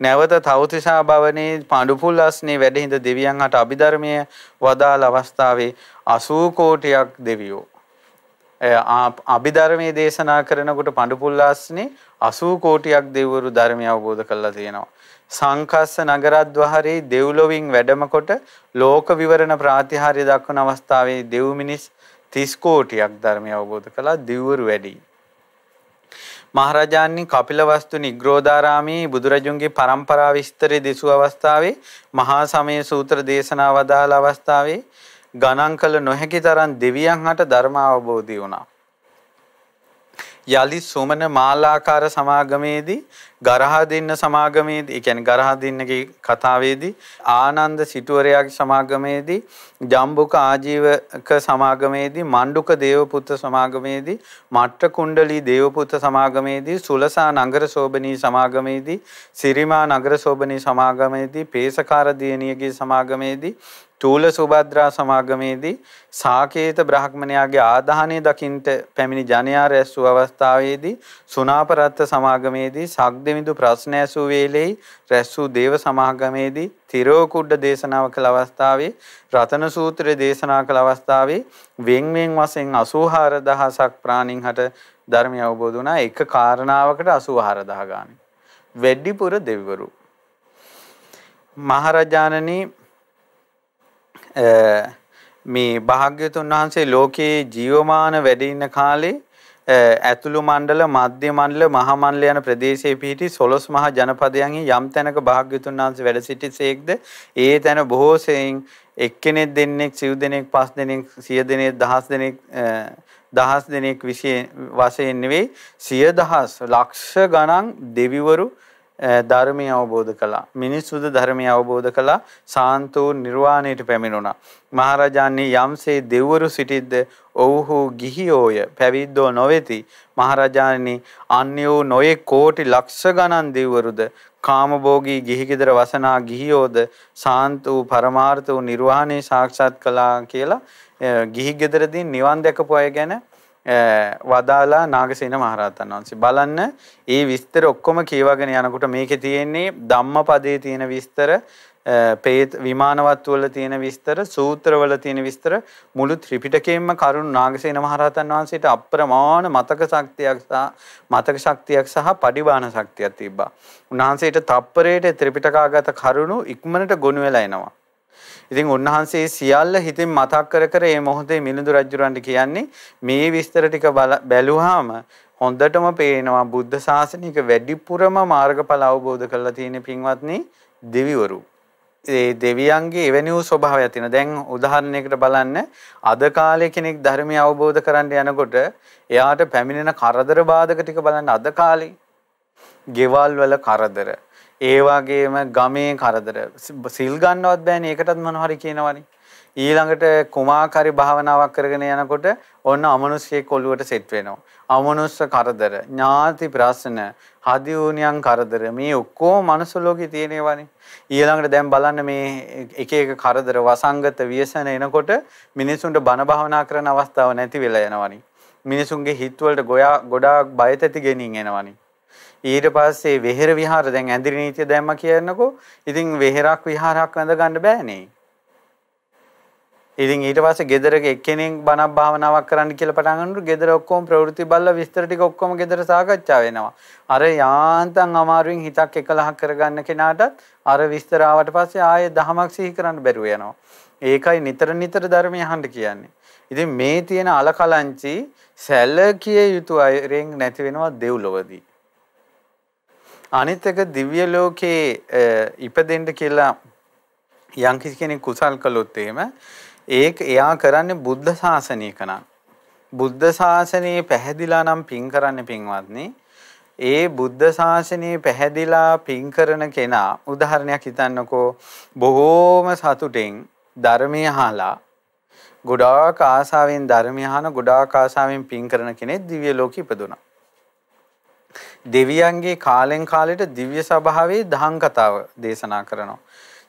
නැවත තවතිසා භවනයේ පඬුපුල් අස්නේ වැඩහිඳ දෙවියන් හට අභිධර්මය වදාළ අවස්ථාවේ 80 කෝටියක් දෙවියෝ අභිධර්මයේ දේශනා කරනකොට පඬුපුල්ලාස්නේ 80 කෝටියක් දෙවිවරු ධර්මය අවබෝධ කරලා තියෙනවා. සංකස්ස නගරද්වාරයේ දෙව්ලොවින් වැඩම කොට ලෝක විවරණ ප්‍රාතිහාර්ය දක්වන අවස්ථාවේ දෙව් මිනිස් 30 කෝටියක් ධර්මය අවබෝධ කළා දිව්වරු වැඩි. මහරජාණන් කපිලවස්තු නිග්‍රෝධාරාමේ බුදුරජුන්ගේ පරම්පරා විස්තරය දෙසූ අවස්ථාවේ මහා සමය සූත්‍ර දේශනා වදාළ අවස්ථාවේ ගණන් කළ නොහැකි තරම් දෙවියන් හට ධර්ම අවබෝධය වුණා. යලි සුමන මාලාකාර සමාගමේදී ගරහා දෙන්න සමාගමේදී ඒ කියන්නේ ගරහා දෙන්නගේ කතාවේදී ආනන්ද සිටුවරයාගේ සමාගමේදී ජම්බුක ආජීවක සමාගමේදී මණ්ඩුක දේවපුත්‍ර සමාගමේදී මට්ට කුණ්ඩලී දේවපුත්‍ර සමාගමේදී සුලසා නගර සෝබනී සමාගමේදී සිරිමා නගර සෝබනී සමාගමේදී පේසකාර දියණියගේ සමාගමේදී චූල සුභද්‍රා සමාගමේදී සාකේත බ්‍රාහ්මණයාගේ ආදාහනය දකින්ට පැමිණි ජනයා රැස් වූ අවස්ථාවේදී සුනාපරත්ත සමාගමේදී සග්දෙවිඳු ප්‍රශ්න ඇසූ වේලෙහි රැස් වූ දේව සමාගමේදී තිරෝකුඩ දේශනාව කළ අවස්ථාවේ රතන සූත්‍රය දේශනා කළ අවස්ථාවේ වෙන් වෙන් වශයෙන් 84000ක් ප්‍රාණීන් හට ධර්මය අවබෝධ වුණා. එක කාරණාවකට 84000 ගානේ වැඩිපුර දෙවිවරු. මහරජාණනි මේ භාග්‍යතුන් වහන්සේ ලෝකයේ ජීවමාන වැඩ ඉන්න කාලේ ඇතුළු මණ්ඩල මධ්‍ය මණ්ඩල මහා මණ්ඩල යන ප්‍රදේශයේ පිහිටි සොළොස් මහා ජනපදයන්හි යම් තැනක භාග්‍යතුන් වහන්සේ වැඩ සිටිසේක්ද? ඒ තැන බොහෝ සෙයින් එක්කෙනෙක් දෙන්නෙක් සිව් දෙනෙක් පස් දෙනෙක් සිය දෙනෙක් දහස් දෙනෙක් දහස් දෙනෙක් වශයෙන් නෙවෙයි සිය දහස් ලක්ෂ ගණන් දෙවිවරු ධර්මය අවබෝධ කළා. මිනිස්සුද ධර්මය අවබෝධ කළා. සාන්තෝ නිර්වාණයට පැමිණුණා. මහරජාණන් යම්සේ දෙවරු සිටිද්ද ඔව්හු ගිහියෝය පැවිද්දෝ නොවේති. මහරජාණනි අන්‍යෝ නොයේ කෝටි ලක්ෂ ගණන් දෙවරුද කාමභෝගී ගිහිගෙදර වසනා ගිහියෝද සාන්ත වූ පරමාර්ථ වූ නිර්වාණය සාක්ෂාත් කළා කියලා ගිහිගෙදරදී නිවන් දැකපු අය ගැන වදාලා නාගසේන මහරහතන් වහන්සේ බලන්න ඒ විස්තර ඔක්කොම කියවගෙන යනකොට මේකේ තියෙන්නේ ධම්මපදයේ තියෙන විස්තර පේත් විමානවත් වල තියෙන විස්තර සූත්‍රවල තියෙන විස්තර මුළු ත්‍රිපිටකයෙන්ම කරුණු නාගසේන මහරහතන් වහන්සේට අප්‍රමාණ මතක ශක්තියක් සහ මතක ශක්තියක් සහ පටිභාන ශක්තියක් තිබ්බා. උන්වහන්සේට තප්පරයට ත්‍රිපිටකාගත කරුණු ඉක්මනට ගොනු වෙලා එනවා. ඉතින් උන්වහන්සේ සියල්ල හිතින් මතක් කර කර මේ මොහොතේ මිලිඳු රජුරන්ට කියන්නේ මේ විස්තර ටික බැලුවාම හොඳටම පේනවා බුද්ධ ශාසනික වැඩිපුරම මාර්ගඵල අවබෝධ කරලා තියෙන පින්වත්නි දෙවිවරු. ඒ දෙවියන්ගේ එවැනි වූ ස්වභාවයක් තියෙන. දැන් උදාහරණයකට බලන්න අද කාලේ කෙනෙක් ධර්මය අවබෝධ කරන්න යනකොට එයාට පැමිණෙන කරදර බාධක ටික බලන්න අද කාලේ. ගෙවල් වල කරදර ඒ වගේම ගමේ කරදර. සිල් ගන්නවත් බෑනේ. ඒකටත් මොනවහරි කියනවනේ. ඊළඟට කුමාකාරී භාවනාවක් කරගෙන යනකොට ඔන්න අමනුෂ්‍යයෙක් ඔළුවට සෙට් වෙනවා. අමනුස්ස කරදර ඥාති ප්‍රශ්න හදිවුනියන් කරදර මේ ඔක්කොම මනුස්ස ලෝකේ තියෙනවනේ. ඊළඟට දැන් බලන්න මේ එක එක කරදර වසංගත ව්‍යසන එනකොට මිනිසුන්ට බන භාවනා කරන අවස්ථාව නැති වෙලා යනවනේ. මිනිසුන්ගේ හිත් වලට ගොඩාක් බය තැති ගෙනින් එනවනේ. ඊට පස්සේ වෙහෙර විහාර දැන් ඇඳිරි නීතිය දැම්ම කියනකෝ ඉතින් වෙහෙරක් විහාරයක් වැඳ ගන්න බෑනේ. ඉතින් ඊට පස්සේ ගෙදරක එක්කෙනෙක් බණක් භාවනාවක් කරන්න කියලා පටන් ගන්නකොට ගෙදර ඔක්කොම ප්‍රවෘත්ති බලලා විස්තර ටික ඔක්කොම ගෙදර සාකච්ඡා වෙනවා. අර යාන්තම් අමාරුවෙන් හිතක් එකලහක් කරගන්න කෙනාටත් අර විස්තර ආවට පස්සේ ආයේ දහමක් සිහි කරන්න බැරුව යනවා. ඒකයි නිතර නිතර ධර්මය අහන්න කියන්නේ. ඉතින් මේ තියෙන අලකලංචි සැලකිය යුතු අයරෙන් නැති වෙනවා දෙව්ලොවදී. අනිත් එක දිව්‍ය ලෝකේ ඉපදෙන්න කියලා යම් කිසි කෙනෙක් කුසල් කළොත් එහෙම ඒක එයා කරන්නේ බුද්ධ ශාසනයක නම් බුද්ධ ශාසනයේ පැහැදිලා නම් පින් කරන්න පින්වත්නි ඒ බුද්ධ ශාසනයේ පැහැදිලා පින් කරන කෙනා උදාහරණයක් හිතන්නකෝ බොහෝම සතුටෙන් ධර්මය අහලා ගොඩාක් ආසාවෙන් ධර්මය අහන ගොඩාක් ආසාවෙන් පින් කරන කෙනෙක් දිව්‍ය ලෝකෙ ඉපදුනා. දෙවියන්ගේ කාලෙන් කාලෙට දිව්‍ය ස්වභාවයේ දහම් කතාව දේශනා කරනවා.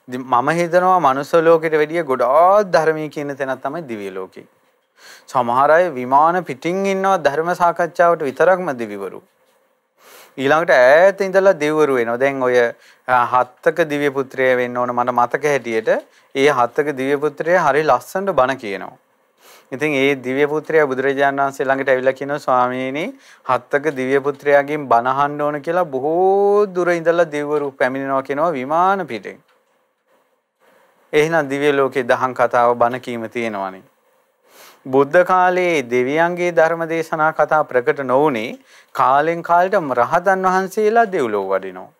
මම හිතනවා මනුස්ස ලෝකෙට වැඩිය ගොඩාක් ධර්මයේ කියන තැනක් තමයි දිව්‍ය ලෝකේ. සමහර අය විමාන පිටින් ඉන්නවා ධර්ම සාකච්ඡාවට විතරක්ම දිවිවරු. ඊළඟට ඈත ඉඳලා දෙවිවරු එනවා. දැන් ඔය හත්තක දිව්‍ය පුත්‍රය වෙන්න ඕන මට මතක හැටියට ඒ හත්තක දිව්‍ය පුත්‍රය හරි ලස්සනට බණ කියනවා. ඉතින් ඒ දිව්‍ය පුත්‍රයා බුදුරජාණන් වහන්සේ ළඟට ඇවිල්ලා කියනවා ස්වාමීනි හත්තක දිව්‍ය පුත්‍රයාගෙන් බණ අහන්න ඕන කියලා බොහෝ දුර ඉඳලා දෙවිවරු පැමිණෙනවා කියනවා විමාන පිටෙන්. එහෙනම් දිව්‍ය ලෝකේ දහම් කතාව බණ කීම තියෙනවනේ. බුද්ධ කාලයේ දෙවියන්ගේ ධර්ම දේශනා කතා ප්‍රකට නොවුනේ කාලෙන් කාලට රහතන් වහන්සේලා දෙව්ලොව වඩිනවා.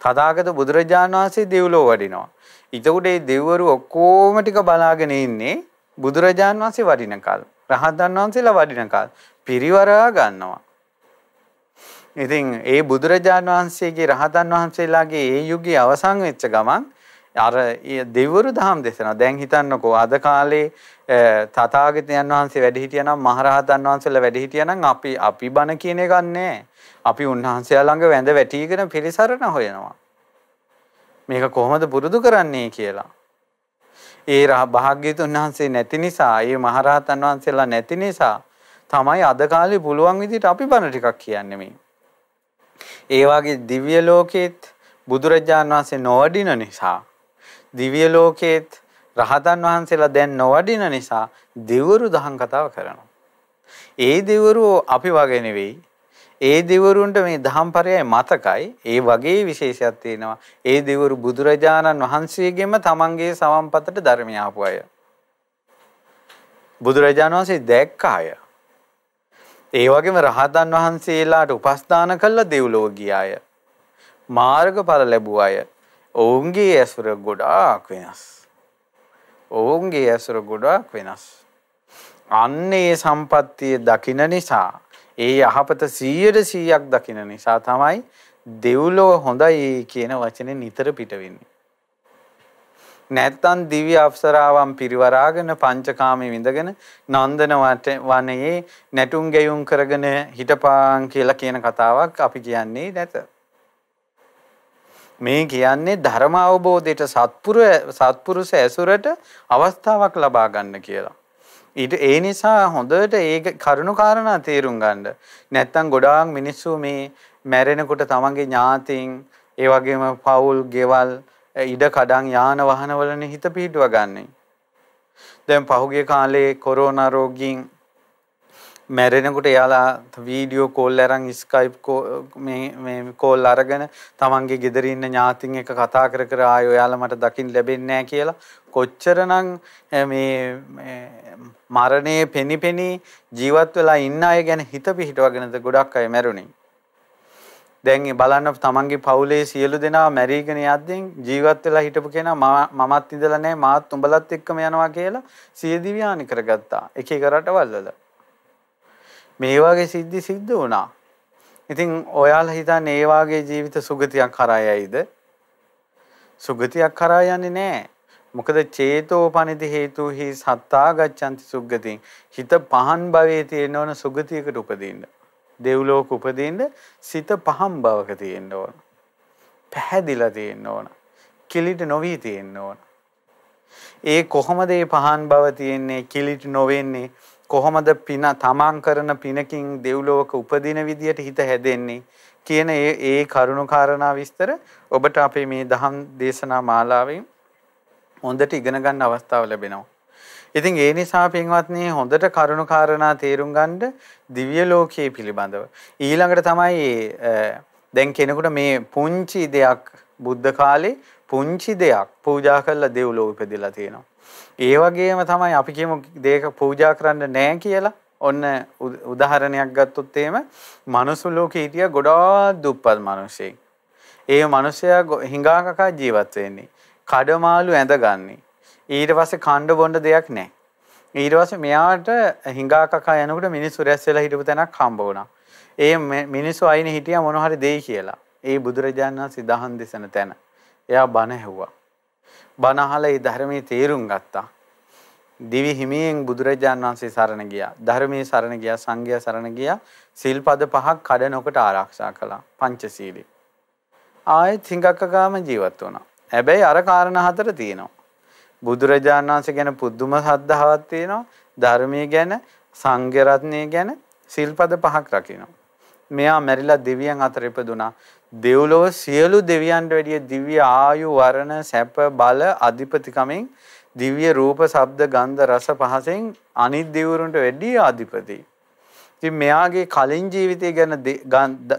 තථාගත බුදුරජාණන් වහන්සේ දෙව්ලොව වඩිනවා. ඊටුඩ ඒ දෙවිවරු ඔක්කොම ටික බලාගෙන ඉන්නේ බුදුරජාණන් වහන්සේ වඩින කාල. රහතන් වහන්සේලා වඩින කාල. පිරිවරා ගන්නවා. ඉතින් ඒ බුදුරජාණන් වහන්සේගේ රහතන් වහන්සේලාගේ ඒ යුගයේ අවසන් වෙච්ච ගමන් අර දෙවිවරු දහම් දේශනා. දැන් හිතන්නකෝ අද කාලේ තථාගතයන් වහන්සේ වැඩ හිටියනම් මහරහතන් වහන්සේලා වැඩ හිටියනම් අපි අපි බණ කියන එක නැහැ. අපි උන්වහන්සේලා ළඟ වැඳ වැටිගෙන පිළිසරණ හොයනවා. මේක කොහොමද පුරුදු කරන්නේ කියලා. ඒ භාග්‍යතුන් වහන්සේ නැති නිසා, ඒ මහරහතන් වහන්සේලා නැති නිසා තමයි අද කාලේ පුළුවන් විදිහට අපි බණ ටිකක් කියන්නේ මේ. ඒ වගේ දිව්‍ය ලෝකෙත් බුදුරජාණන් වහන්සේ නොවඩින නිසා දිව්‍ය ලෝකෙත් රහතන් වහන්සේලා දැන් නොවඩින නිසා දෙවරු දහම් කතාව කරනවා. ඒ දෙවරු අපි වගේ නෙවෙයි. ඒ දෙවරුන්ට මේ දහම්පරයයි මතකයි. ඒ වගේ විශේෂයක් තියෙනවා. ඒ දෙවරු බුදුරජාණන් වහන්සේගෙම තමන්ගේ සවම්පතට ධර්මය ආපු අය. බුදුරජාණන් වහන්සේ දැක්ක අය. ඒ වගේම රහතන් වහන්සේලාට උපස්ථාන කළ දෙව්ලොව ගිය අය. මාර්ගඵල ලැබුව අය. ඔවුන්ගේ ඇසුර ගොඩාක් වෙනස්. ඔවුන්ගේ ඇසුර ගොඩාක් වෙනස්. අන්න ඒ සම්පත්තිය දකින නිසා ඒ යහපත 100ට 100ක් දකින නිසා තමයි දෙව්ලොව හොඳයි කියන වචනේ නිතර පිට වෙන්නේ. නැත්තම් දිව්‍ය අප්සරාවන් පිරිවරාගෙන පංචකාමයේ විඳගෙන නන්දන වනයේ නැටුම් ගැයුම් කරගෙන හිටපාන් කියලා කියන කතාවක් අපි කියන්නේ නැත. මේ කියන්නේ ධර්ම අවබෝධයට සත්පුර සත්පුරුෂ ඇසුරට අවස්ථාවක් ලබා ගන්න කියලා. ඊට ඒ නිසා හොඳට ඒ කරුණු කාරණා තේරුම් ගන්න. නැත්තම් ගොඩාක් මිනිස්සු මේ මැරෙනකොට තමන්ගේ ඥාතීන් ඒ වගේම පවුල්, ගෙවල්, ඉඩ කඩන් යාන වාහන වලනේ හිත පිහිටුව ගන්නෙ. දැන් පහුගිය කාලේ කොරෝනා රෝගීන් මැරෙනකොට එයාලා වීඩියෝ කෝල් අරන් ස්කයිප් මේ මේ කෝල් අරගෙන තමන්ගේ ගෙදර ඉන්න ඥාතින් එක්ක කතා කර කර ආය ඔයාලා මට දකින්න ලැබෙන්නේ නැහැ කියලා කොච්චරනම් මේ මරණයේ පෙනිපෙනි ජීවත් වෙලා ඉන්න අය ගැන හිත පිහිටවගෙනද ගොඩක් අය මැරුණේ. දැන් බලන්න තමන්ගේ පවුලේ සියලු දෙනා මැරීගෙන යද්දී ජීවත් වෙලා හිටපු කෙනා මමත් ඉඳලා නැහැ මාත් උඹලත් එක්කම යනවා කියලා සිය දිව්‍යානි කරගත්තා. එක එක රටවල් වල. මේ වගේ සිද්ධි සිද්ධ වුණා. ඉතින් ඔයාලා හිතන්නේ ඒ වාගේ ජීවිත සුගතියක් කරා යයිද? සුගතියක් කරා යන්නේ නැහැ. මොකද චේතෝ පනිති හේතුහි සත්තා ගච්ඡanti සුග්ගතින්. හිත පහන් භවයේ තියෙනවන සුගතියකට උපදින්න. දෙව්ලෝක උපදින්න සිත පහන් භවක තියෙන්න ඕන. පැහැදිලා තියෙන්න ඕන. කිලිට නොවි තියෙන්න ඕන. ඒ කොහොමද මේ පහන් භව තියෙන්නේ කිලිට නොවෙන්නේ? කොහොමද පින තමන් කරන පිනකින් දෙව්ලොවක උපදින විදියට හිත හැදෙන්නේ කියන ඒ ඒ කරුණු කාරණා විස්තර ඔබට අපේ මේ දහම් දේශනා මාලාවෙන් හොඳට ඉගෙන ගන්න අවස්ථාව ලැබෙනවා. ඉතින් ඒ නිසා පින්වත්නි හොඳට කරුණු කාරණා තේරුම් ගන්න දිව්‍ය ලෝකයේ පිළිබඳව ඊළඟට තමයි දැන් කෙනෙකුට මේ පුංචි දෙයක් බුද්ධ කාලේ පුංචි දෙයක් පූජා කරලා දෙව්ලොව ඉපදෙලා තියෙනවා. ඒ වගේම තමයි අපි කියමු දේක පූජා කරන්න නැහැ කියලා. ඔන්න උදාහරණයක් ගත්තොත් එහෙම මනුස්ස ලෝකේ හිටිය ගොඩාක් දුප්පත් මිනිස්සෙක්. ඒ මිනිසයා හිඟා කකා ජීවත් වෙන්නේ. කඩමාළු ඇඳගන්නේ. ඊට පස්සේ කණ්ඩ බොණ්ඩ දෙයක් නැහැ. ඊට පස්සේ මෙයාට හිඟා කකා යනකොට මිනිස්සු රැස් වෙලා හිටපු තැනක් හම්බ වුණා. ඒ මිනිස්සු අයිනේ හිටියා මොන හරි දෙයි කියලා. ඒ බුදුරජාණන් වහන්සේ දහන් දෙසන තැන. එයා බණ ඇහුවා. බණ අහලා ඒ ධර්මයේ තේරුම් ගත්තා. දිවි හිමියෙන් බුදුරජාණන් වහන්සේ සරණ ගියා. ධර්මයේ සරණ ගියා, සංඝයා සරණ ගියා. සිල්පද පහක් කඩ නොකොට ආරක්ෂා කළා. පංචශීලී. ආයෙත් හිඟක්කගාම ජීවත් වුණා. හැබැයි අර කාරණා හතර තියෙනවා. බුදුරජාණන් වහන්සේ ගැන පුදුම ශ්‍රද්ධාවක් තියෙනවා. ධර්මයේ ගැන, සංඝ රත්නය ගැන සිල්පද පහක් රකිනවා. මෙයා මැරිලා දෙවියන් අතර ඉපදුනා. දෙව්ලොව සියලු දෙවියන්ට වැඩිය දිව්‍ය ආයු වරණ සැප බල අධිපතිකමෙන් දිව්‍ය රූප ශබ්ද ගන්ධ රස පහසෙන් අනිත් දෙවිවරුන්ට වැඩි අධිපති. ඉතින් මෙයාගේ කලින් ජීවිතය ගැන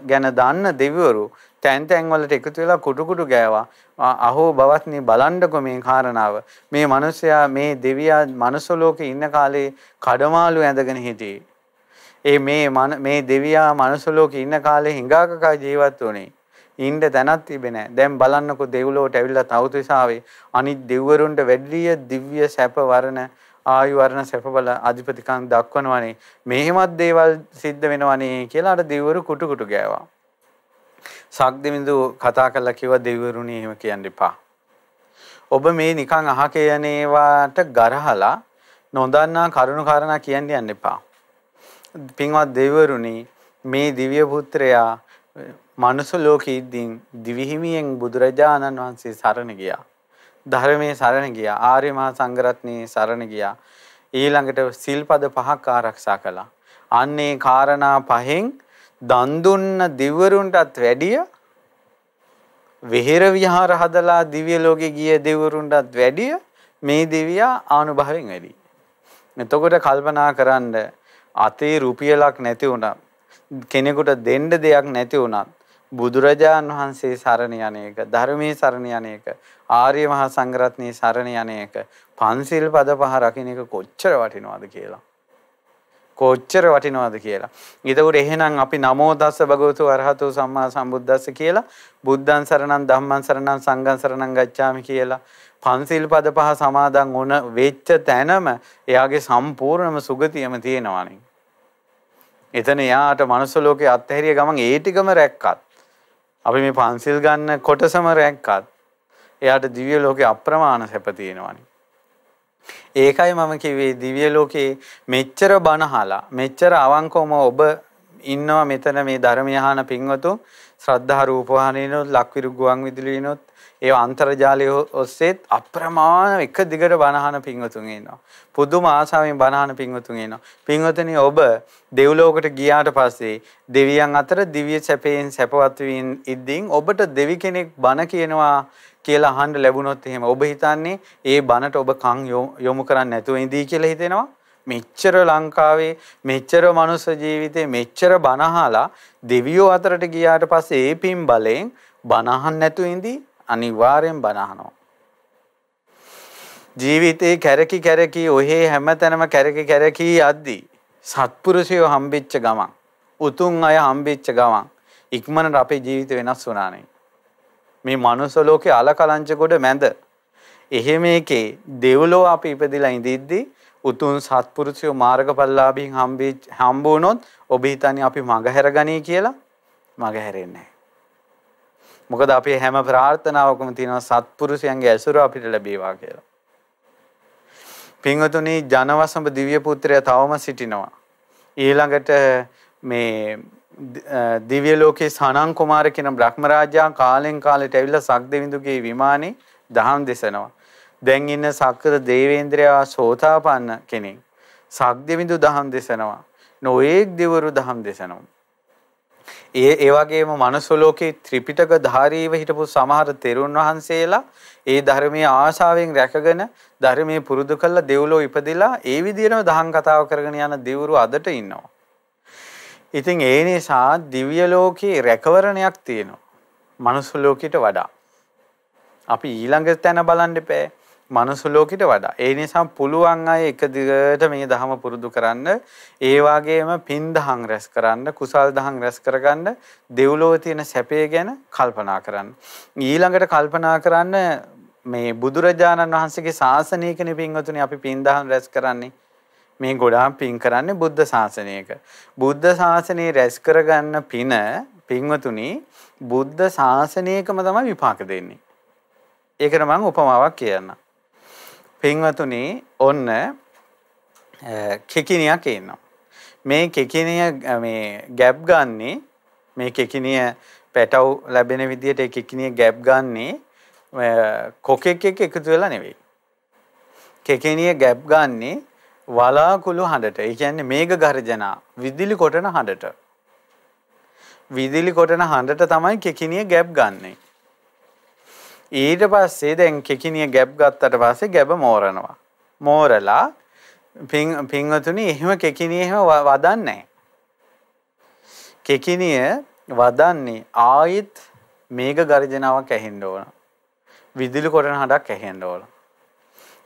ගැන දන්න දෙවිවරු තැන් තැන් වලට එකතු වෙලා කුටු කුටු ගෑවා. අහෝ බවත්නි බලන්නකො මේ කාරණාව. මේ මිනිසයා මේ දෙවියා මනුස්ස ලෝකේ ඉන්න කාලේ කඩමාළු ඇඳගෙන හිටියේ. ඒ මේ මේ දෙවියා මනුස්ස ලෝකේ ඉන්න කාලේ හිඟාකකා ජීවත් වුණේ. ඉන්න තැනක් තිබෙන්නේ නැහැ. දැන් බලන්නකො දෙව්ලොවට ඇවිල්ලා තවුතිසාවේ අනිත් දෙව්වරුන්ට වැඩිය දිව්‍ය සැප වර්ණ ආයු වර්ණ සැප බල අධිපතිකම් දක්වනවනේ. මෙහෙමත් දේවල් සිද්ධ වෙනවනේ කියලා අර දෙව්වරු කුටු කුටු ගෑවා. සක්දෙවිඳු කතා කරලා කිව්වා දෙවිවරුනි එහෙම කියන්න එපා. ඔබ මේ නිකන් අහක යන ඒවාට ගරහලා නොදන්නා කරුණු කාරණා කියන්න යන්න එපා. පින්වත් දෙවිවරුනි මේ දිව්‍ය පුත්‍රයා මනුස්ස ලෝකෙ ඉද්දීන් දිවිහිමියෙන් බුදුරජාණන් වහන්සේ සරණ ගියා. ධර්මයේ සරණ ගියා. ආර්ය මහා සංඝරත්නයේ සරණ ගියා. ඊළඟට සිල්පද පහක් ආරක්ෂා කළා. අන්නේ කාරණා පහෙන් දන් දුන්න දිවරුන්ටත් වැඩිය විහෙර විහාර හදලා දිව්‍ය ලෝකෙ ගිය දෙවරුන්ටත් වැඩිය මේ දෙවියා ආනුභවයෙන් වැඩි. එතකොට කල්පනා කරන්න අතේ රුපියලක් නැති වුණා කෙනෙකුට දෙන්න දෙයක් නැති වුණත් බුදුරජාන් වහන්සේ සරණ යන්නේක ධර්මයේ සරණ යන්නේක ආර්ය මහා සංඝරත්නයේ සරණ යන්නේක පන්සිල් පද පහ රකින්න එක කොච්චර වටිනවද කියලා කොච්චර වටිනවද කියලා. ඊටකොට එහෙනම් අපි නමෝ තස්ස භගවතු අරහතු සම්මා සම්බුද්දස්ස කියලා බුද්ධං සරණං ධම්මං සරණං සංඝං සරණං ගච්ඡාමි කියලා පන්සිල් පද පහ සමාදන් වුණ වෙච්ච තැනම එයාගේ සම්පූර්ණම සුගතියම තියෙනවානේ. එතන එයාට මනුස්ස ලෝකේ අත්හැරිය ගමන් ඒ ටිකම රැක්කත් අපි මේ පන්සිල් ගන්න කොටසම රැක්කත් එයාට දිව්‍ය ලෝකේ අප්‍රමාණ සැප තියෙනවනේ. ඒකයි මම කිව්වේ දිව්‍ය ලෝකේ මෙච්චර බනහලා මෙච්චර අවංකවම ඔබ ඉන්නවා මෙතන මේ ධර්මය අහන පින්වතු ශ්‍රද්ධා රූපවාහිනියනොත් ලක්විරු ගුවන් විදුලියනොත් ඒ අන්තර්ජාලය ඔස්සේත් අප්‍රමාණ එක දිගට බණහන පින්වතුන් ඉන්නවා. පුදුම ආසාවෙන් බණහන පින්වතුන් ඉන්නවා. පින්වතුනි ඔබ දෙව්ලෝකයට ගියාට පස්සේ දෙවියන් අතර දිව්‍ය සැපයෙන් සැපවත් වීම ඉද්දීන් ඔබට දෙවි කෙනෙක් බණ කියනවා කියලා අහන්න ලැබුණොත් එහෙම ඔබ හිතන්නේ ඒ බණට ඔබ කන් යොමු කරන්නේ නැතුව ඉඳී කියලා හිතෙනවා. මෙච්චර ලංකාවේ මෙච්චර මනුස්ස ජීවිතේ මෙච්චර බනහලා දෙවියෝ අතරට ගියාට පස්සේ ඒ පින් බලෙන් බනහන් නැතු ඉඳී අනිවාර්යෙන් බනහනවා. ජීවිතේ කැරකි කැරකි ඔහේ හැමතැනම කැරකි කැරකි යද්දී සත්පුරුෂයෝ හම්බෙච්ච ගමන් උතුම් අය හම්බෙච්ච ගමන් ඉක්මනට අපේ ජීවිත වෙනස් වුණානේ. මේ මනුස්ස ලෝකේ අලකලංච කොට මැද එහෙම එකේ දෙව්ලෝ අපි ඉපදිලා ඉඳිද්දී උතුම් සත්පුරුෂයෝ මාර්ගඵලලාභීන් හම්බෙ හම්බ වුණොත් ඔබ හිතන්නේ අපි මගහැර ගනී කියලා මගහැරෙන්නේ නැහැ. මොකද අපේ හැම ප්‍රාර්ථනාවකම තියෙනවා සත්පුරුෂයන්ගේ ඇසුර අපිට ලැබේවා කියලා. පින්වතුනි ජනවසඹ දිව්‍ය පුත්‍රයා තවම සිටිනවා. ඊළඟට මේ දිව්‍ය ලෝකේ සනන් කුමාර කියන බ්‍රහ්ම රාජා කාලෙන් කාලෙට ඇවිල්ලා සක්දෙවිඳුගේ විමානේ දහම් දෙසනවා. දැන් ඉන්න සක්‍ර දේවේන්ද්‍රයා සෝතාපන්න කෙනෙක්. සක්දෙවිඳු දහම් දෙසනවා. නොඒක් දෙවරු දහම් දෙසනවා. ඒ ඒ වගේම මනුස්ස ලෝකේ ත්‍රිපිටක ධාරීව හිටපු සමහර තෙරුන් වහන්සේලා ඒ ධර්මයේ ආශාවෙන් රැකගෙන ධර්මයේ පුරුදු කළා දෙව්ලෝ ඉපදිලා ඒ විදිහටම දහම් කතාව කරගෙන යන දෙවරු අදට ඉන්නවා. ඉතින් ඒ නිසා දිව්‍ය ලෝකේ රැකවරණයක් තියෙනවා. මනුස්ස ලෝකෙට වඩා. අපි ඊළඟ තැන බලන්න එපෑ. මනුස්ස ලෝකෙට වඩා. ඒ නිසා පුළුවන් අය එක දිගට මේ දහම පුරුදු කරන්න, ඒ වගේම පින් දහම් රැස් කරන්න, කුසල් දහම් රැස් කරගන්න, දෙව්ලොව තියෙන සැපය ගැන කල්පනා කරන්න. ඊළඟට කල්පනා කරන්න මේ බුදුරජාණන් වහන්සේගේ ශාසනයකනේ පින්වතුනි අපි පින් දහම් රැස් කරන්නේ. මේ ගොඩාක් පින් කරන්නේ බුද්ධ ශාසනයක. බුද්ධ ශාසනය රැස් කරගන්න පින පින්වතුනි බුද්ධ ශාසනයකම තමයි විපාක දෙන්නේ. ඒකට මම උපමාවක් කියන්නම්. පින්වතුනි ඔන්න කෙකිනියක් ඉන්නවා. මේ කෙකිනිය මේ ගැප් ගන්නේ මේ කෙකිනිය පැටව් ලැබෙන විදිහට ඒ කෙකිනිය ගැප් ගන්නේ කොකෙක් එක්ක එකතු වෙලා නෙවෙයි. කෙකිනිය ගැප් ගන්නේ වලාකුළු හඬට. ඒ කියන්නේ මේඝ ගර්ජනා විදුලි කොටන හඬට. විදුලි කොටන හඬට තමයි කෙකිනිය ගැප් ගන්නෙ. ඊට පස්සේ දැන් කෙකිනිය ගැප් ගත්තට පස්සේ ගැබ මෝරනවා. මෝරලා පින් පින්වතුනි එහෙම කෙකිනිය එහෙම වදන්නේ කෙකිනිය වදන්නේ ආයෙත් මේඝ ගර්ජනාවක් ඇහෙන්න ඕන. විදුලි කොටන හඬක් ඇහෙන්න ඕන.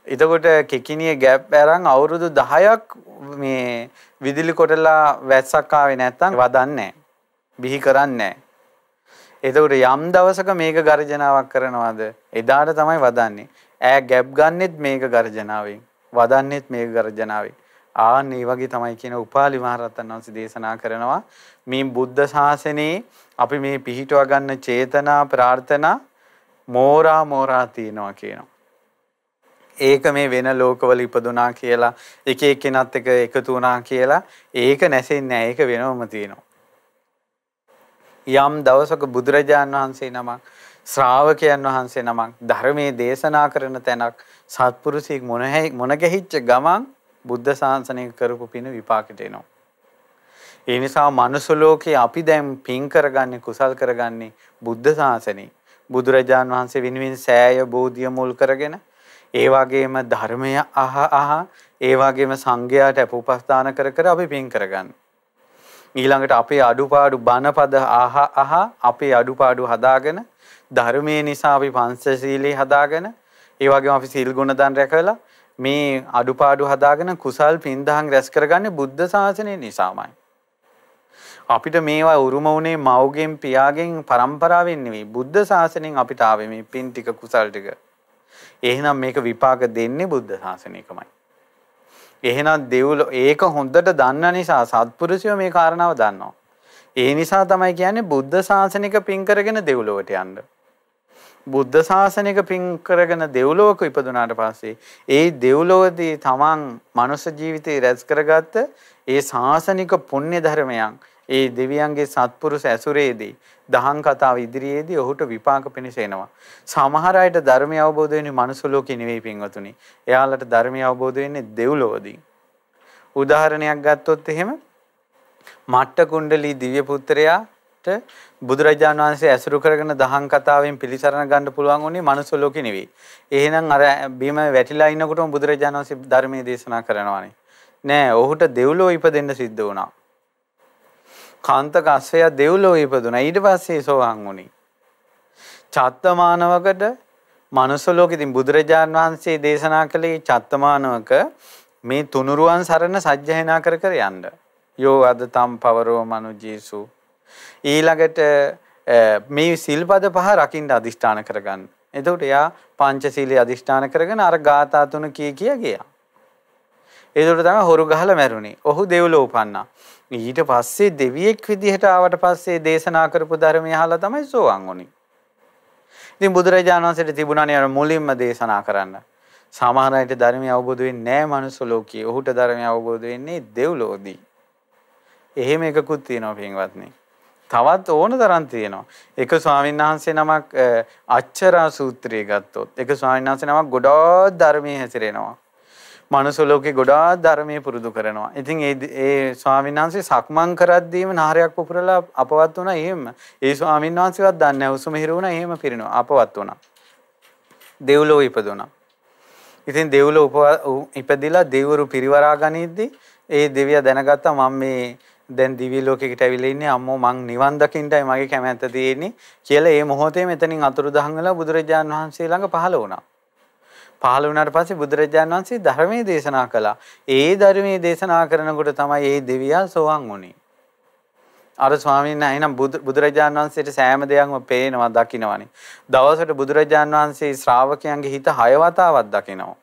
එතකොට කෙකිනිය ගැප් අරන් අවුරුදු 10ක් මේ විදුලි කොටලා වැස්සක් ආවේ නැත්තම් වදන්නේ බිහි කරන්නේ එතකොට යම් දවසක මේක ගර්ජනාවක් කරනවාද එදාට තමයි වදන්නේ. ඈ ගැප් ගන්නෙත් මේක ගර්ජනාවෙන්. වදන්නෙත් මේක ගර්ජනාවෙන්. ආන්න ඒ වගේ තමයි කියන උපාලි මහරහතන් වහන්සේ දේශනා කරනවා මේ බුද්ධ ශාසනයේ අපි මේ පිහිටව ගන්න චේතනා ප්‍රාර්ථනා මෝරා මෝරා තියනවා කියනවා. ඒක මේ වෙන ලෝකවල ඉපදුනා කියලා එක එක්කෙනත් එක එකතු වුණා කියලා ඒක නැසෙන්නේ නැහැ ඒක වෙනවම තියෙනවා. යම් දවසක බුදුරජාන් වහන්සේ නමක් ශ්‍රාවකයන් වහන්සේ නමක් ධර්මයේ දේශනා කරන තැනක් සත්පුරුෂයෙක් මොන මොන ගැහිච්ච ගමන් බුද්ධ ශාසනය කරපු පින විපාකෙට එනවා. ඒ නිසා මනුස්ස ලෝකේ අපි දැන් පින් කරගන්නේ කුසල් කරගන්නේ බුද්ධ ශාසනේ. බුදුරජාන් වහන්සේ විනිවිද සෑය බෝධිය මුල් කරගෙන ඒ වගේම ධර්මය අහ අහ ඒ වගේම සංඝයාට අපෝපස්ථාන කර කර අපි පින් කරගන්න. ඊළඟට අපේ අඩුපාඩු බණපද අහ අහ අපේ අඩුපාඩු හදාගෙන ධර්මයේ නිසා අපි පංචශීලී හදාගෙන ඒ වගේම අපි සීල් ගුණ දන් රැකලා මේ අඩුපාඩු හදාගෙන කුසල් පින්දහම් රැස් කරගන්නේ බුද්ධ ශාසනය නිසාමයි. අපිට මේවා උරුම වුණේ මව්ගෙන් පියාගෙන් පරම්පරාවෙන් නෙවෙයි බුද්ධ ශාසනයෙන් අපිට ආවේ මේ පින් ටික කුසල් ටික. එහෙනම් මේක විපාක දෙන්නේ බුද්ධ ශාසනයකමයි. එහෙනම් දෙව්ලෝ ඒක හොඳට දන්න නිසා සත්පුරුෂයෝ මේ කාරණාව දන්නවා. ඒ නිසා තමයි කියන්නේ බුද්ධ ශාසනික පින් කරගෙන දෙව්ලොවට යන්න. බුද්ධ ශාසනික පින් කරගෙන දෙව්ලොවක ඉපදුනාට පස්සේ ඒ දෙව්ලොවදී තමන් මනුෂ්‍ය ජීවිතේ රැස් කරගත්ත ඒ ශාසනික පුණ්‍ය ධර්මයන් ඒ දෙවියන්ගේ සත්පුරුෂ ඇසුරේදී දහම් කතාව ඉදිරියේදී ඔහුට විපාක පිණිස එනවා. සමහර අයට ධර්මය අවබෝධ වෙන්නේ මනුස්ස ලෝකේ නෙවෙයි පින්වතුනි. එයාලට ධර්මය අවබෝධ වෙන්නේ දෙව්ලොවදී. උදාහරණයක් ගත්තොත් එහෙම මට්ට කුණ්ඩලී දිව්‍ය පුත්‍රයාට බුදුරජාණන් වහන්සේ ඇසුරු කරගෙන දහම් කතාවෙන් පිළිසරණ ගන්න පුළුවන් වුණේ මනුස්ස ලෝකේ නෙවෙයි. එහෙනම් අර බීම වැටිලා ඉන්නකොටම බුදුරජාණන් වහන්සේ ධර්මයේ දේශනා කරනවානේ. නෑ ඔහුට දෙව්ලොව ඉපදෙන්න සිද්ධ වුණා. කාන්තක අස්සය දෙව්ලොව ඉපදුනා. ඊට පස්සේ සෝවාන් වුණේ. චත්තමානවකට මනුස්ස ලෝකෙ ඉතින් බුදුරජාන් වහන්සේ දේශනා කළේ චත්තමානවක මේ තුනුරුවන් සරණ සජ්ජහනා කර කර යන්න. යෝ අද තම් පවරෝ මනුජීසු. ඊළඟට මේ සිල්පද පහ රකින්න අදිෂ්ඨාන කරගන්න. එතකොට එයා පංචශීලයේ අදිෂ්ඨාන කරගෙන අර ගාථා තුන කිය කිය ගියා. ඒකට තමයි හොරු ගහලා මැරුණේ. ඔහු දෙව්ලොව උපන්නා. ඊට පස්සේ දෙවියෙක් විදිහට ආවට පස්සේ දේශනා කරපු ධර්මය අහලා තමයි සෝවන් වුනේ. ඉතින් බුදුරජාණන් වහන්සේට තිබුණානේ අර මුලින්ම දේශනා කරන්න. සමහර අයට ධර්මය අවබෝධ වෙන්නේ නැහැ මනුස්ස ලෝකයේ. ඔහුට ධර්මය අවබෝධ වෙන්නේ දෙව්ලොවදී. එහෙම එකකුත් තියෙනවා පින්වත්නි. තවත් ඕන තරම් තියෙනවා. එක ස්වාමීන් වහන්සේ නමක් අච්චරා සූත්‍රය ගත්තොත් එක ස්වාමීන් වහන්සේ නමක් ගොඩාක් ධර්මයේ හැසිරෙනවා. මනුස්ස ලෝකේ ගොඩාක් ධර්මයේ පුරුදු කරනවා. ඉතින් ඒ ඒ ස්වාමීන් වහන්සේ සක්මන් කරද්දීම නාරයක් පුපුරලා අපවත් වුණා එහෙම. ඒ ස්වාමීන් වහන්සේවත් දන්නේ නැහැ උසුම හිර වුණා එහෙම පිරිනවා. අපවත් වුණා. දෙව්ලොව ඉපදුණා. ඉතින් දෙව්ලොව ඉපදිලා දෙවරු පිරිවරා ගනිද්දී ඒ දෙවියා දැනගත්තා මම මේ දැන් දිව්‍ය ලෝකයකට ඇවිල්ලා ඉන්නේ අම්මෝ මං නිවන් දකින්නයි මගේ කැමැත්ත තියෙන්නේ කියලා ඒ මොහොතේ මෙතනින් අතුරුදහන් වෙලා බුදුරජාන් වහන්සේ ළඟ පහළ වුණා. පහළ වුණාට පස්සේ බුදුරජාණන් වහන්සේ ධර්මයේ දේශනා කළා. ඒ ධර්මයේ දේශනා කරනකොට තමයි ඒ දෙවියා සෝවන් වුනේ. අර ස්වාමීන් වහන්සේ එහෙනම් බුදුරජාණන් වහන්සේට සෑම දෙයක්ම පේනවා දකින්නවනේ. දවසට බුදුරජාණන් වහන්සේ ශ්‍රාවකයන්ගේ හිත හය වතාවක් දකිනවා.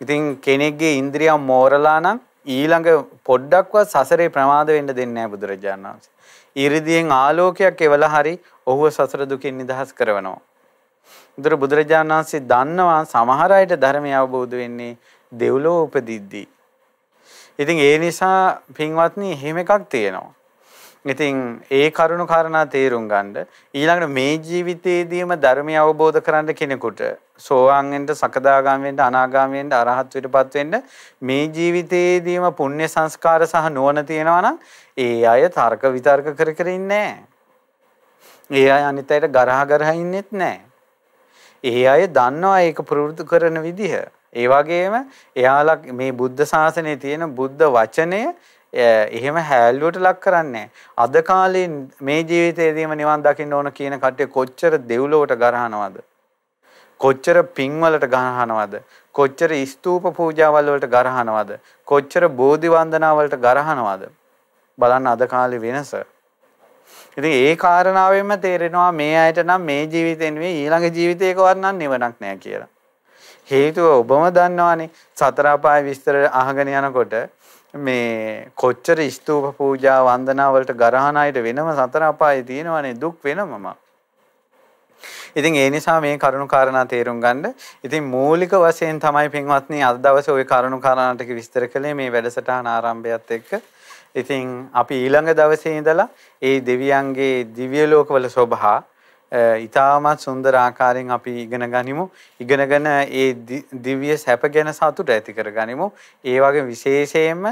ඉතින් කෙනෙක්ගේ ඉන්ද්‍රියම් මෝරලා නම් ඊළඟ පොඩ්ඩක්වත් සසරේ ප්‍රමාද වෙන්න දෙන්නේ නැහැ බුදුරජාණන් වහන්සේ. ඉරිදියෙන් ආලෝකයක් එවලා හරි ඔහුව සසර දුකින් නිදහස් කරනවා. උදේ බුදුරජාණන් වහන්සේ දන්නවා සමහර අයට ධර්මය අවබෝධ වෙන්නේ දෙව්ලොව උපදිද්දී. ඉතින් ඒ නිසා පින්වත්නි එහෙම එකක් තියෙනවා. ඉතින් ඒ කරුණු කාරණා තේරුම් ගන්න ඊළඟට මේ ජීවිතයේදීම ධර්මය අවබෝධ කරන්න කෙනෙකුට සෝවාන් වෙන්න සකදාගාම වෙන්න අනාගාම වෙන්න අරහත් වෙටපත් වෙන්න මේ ජීවිතයේදීම පුණ්‍ය සංස්කාර සහ නුවණ තියෙනවා නම් ඒ අය තර්ක විතර්ක කර කර ඉන්නේ ඒ අය අනිත් අයට ගරහ ගරහ ඉන්නෙත් නැහැ. ඒ අය දන්නවා ඒක පුරුදු කරන විදිහ. ඒ වගේම එයාලා මේ බුද්ධ ශාසනයේ තියෙන බුද්ධ වචනය එහෙම හැල්ලුවට ලක් කරන්නේ අද කාලේ මේ ජීවිතේදීම නිවන් දකින්න ඕන කියන කට්ටිය කොච්චර දෙව්ලොවට ගරහනවද? කොච්චර පින්වලට ගරහනවද? කොච්චර ස්තූප පූජාවල් වලට ගරහනවද? කොච්චර බෝධි වන්දනා වලට ගරහනවද? බලන්න අද කාලේ වෙනස. ඉතින් ඒ කාරණාවෙන්ම තේරෙනවා මේ අයට නම් මේ ජීවිතේ නෙවෙයි ඊළඟ ජීවිතේකවත් නම් නිවනක් නෑ කියලා. හේතුව ඔබම දන්නවානේ සතර අපාය විස්තර අහගෙන යනකොට මේ කොච්චර ස්තූප පූජා වන්දනා වලට ගරහන අයට වෙනම සතර අපායේ තියෙනවනේ දුක් වෙනමම. ඉතින් ඒ නිසා මේ කරුණු කාරණා තේරුම් ගන්න. ඉතින් මූලික වශයෙන් තමයි පින්වත්නි අද දවසේ ওই කරුණු කාරණා ටික විස්තර කළේ මේ වැඩසටහන ආරම්භයත් එක්ක. ඉතින් අපි ඊළඟ දවසේ ඉඳලා ඒ දෙවියන්ගේ දිව්‍ය ලෝකවල සෝභා ඊටමත් සුන්දර ආකාරයෙන් අපි ඉගෙන ගනිමු. ඉගෙනගෙන ඒ දිව්‍ය සැප ගැන සතුට ඇති කර ගනිමු. ඒ වගේ විශේෂයෙන්ම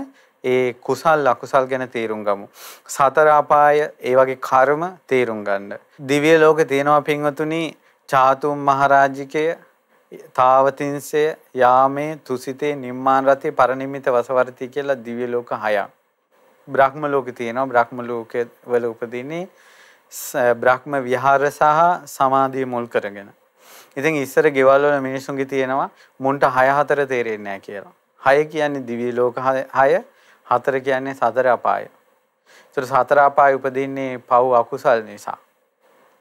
ඒ කුසල් අකුසල් ගැන තේරුම් ගමු. සතර අපාය ඒ වගේ කර්ම තේරුම් ගන්න. දිව්‍ය ලෝකේ තියෙනවා පින්වතුනි චාතුම් මහරජිකය තාවතින්සය යාමේ තුසිතේ නිම්මාන රතේ පරිනිම්මිත වසවර්ති කියලා දිව්‍ය ලෝක හයක්. බ්‍රහ්ම ලෝකේ තියෙනවා බ්‍රහ්ම ලෝකයේ වල උපදින්නේ බ්‍රහ්ම විහාර සහ සමාධිය මුල් කරගෙන. ඉතින් ඉස්සර ගෙවල් වල මිනිස්සුන්ගේ තියෙනවා මුන්ට 6 4 තේරෙන්නේ නැහැ කියලා. 6 කියන්නේ දිව්‍ය ලෝක 6, 4 කියන්නේ සතර අපාය. ඒතර සතර අපාය උපදින්නේ පව් අකුසල් නිසා.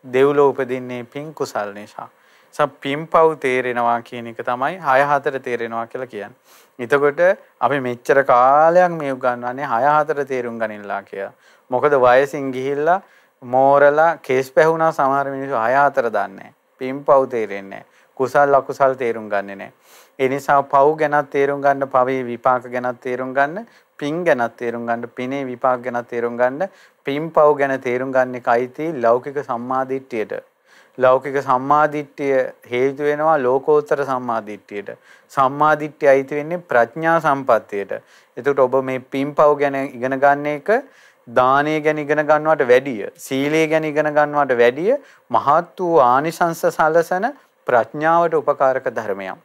දෙව්ලෝ උපදින්නේ පින් කුසල් නිසා. සම් පින්පව් තේරෙනවා කියන එක තමයි 6 4 තේරෙනවා කියලා කියන්නේ. එතකොට අපි මෙච්චර කාලයක් මේ උගන්වන්නේ 6 4 තේරුම් ගනින්නලා කියලා. මොකද වයසින් ගිහිල්ලා මෝරලා කේස් පැහුණා සමහර මිනිස්සු හය හතර දන්නේ පින්පව් තේරෙන්නේ කුසල් අකුසල් තේරුම් ගන්නෙ නැහැ. ඒ නිසා පව් ගැනත් තේරුම් ගන්න, පවේ විපාක ගැනත් තේරුම් ගන්න, පින් ගැනත් තේරුම් ගන්න, පිනේ විපාක ගැනත් තේරුම් ගන්න, පින්පව් ගැන තේරුම් ගන්න එකයිති ලෞකික සම්මාදිට්ඨියට. ලෞකික සම්මාදිට්ඨිය හේතු වෙනවා ලෝකෝත්තර සම්මාදිට්ඨියට. සම්මාදිට්ඨිය අයිති වෙන්නේ ප්‍රඥා සම්පත්තියට. එතකොට ඔබ මේ පින්පව් ගැන ඉගෙන ගන්න එක දානය ගැන ඉගෙන ගන්නවට වැඩිය සීලය ගැන ඉගෙන ගන්නවට වැඩිය මහත් වූ ආනිසංස සලසන ප්‍රඥාවට උපකාරක ධර්මයක්.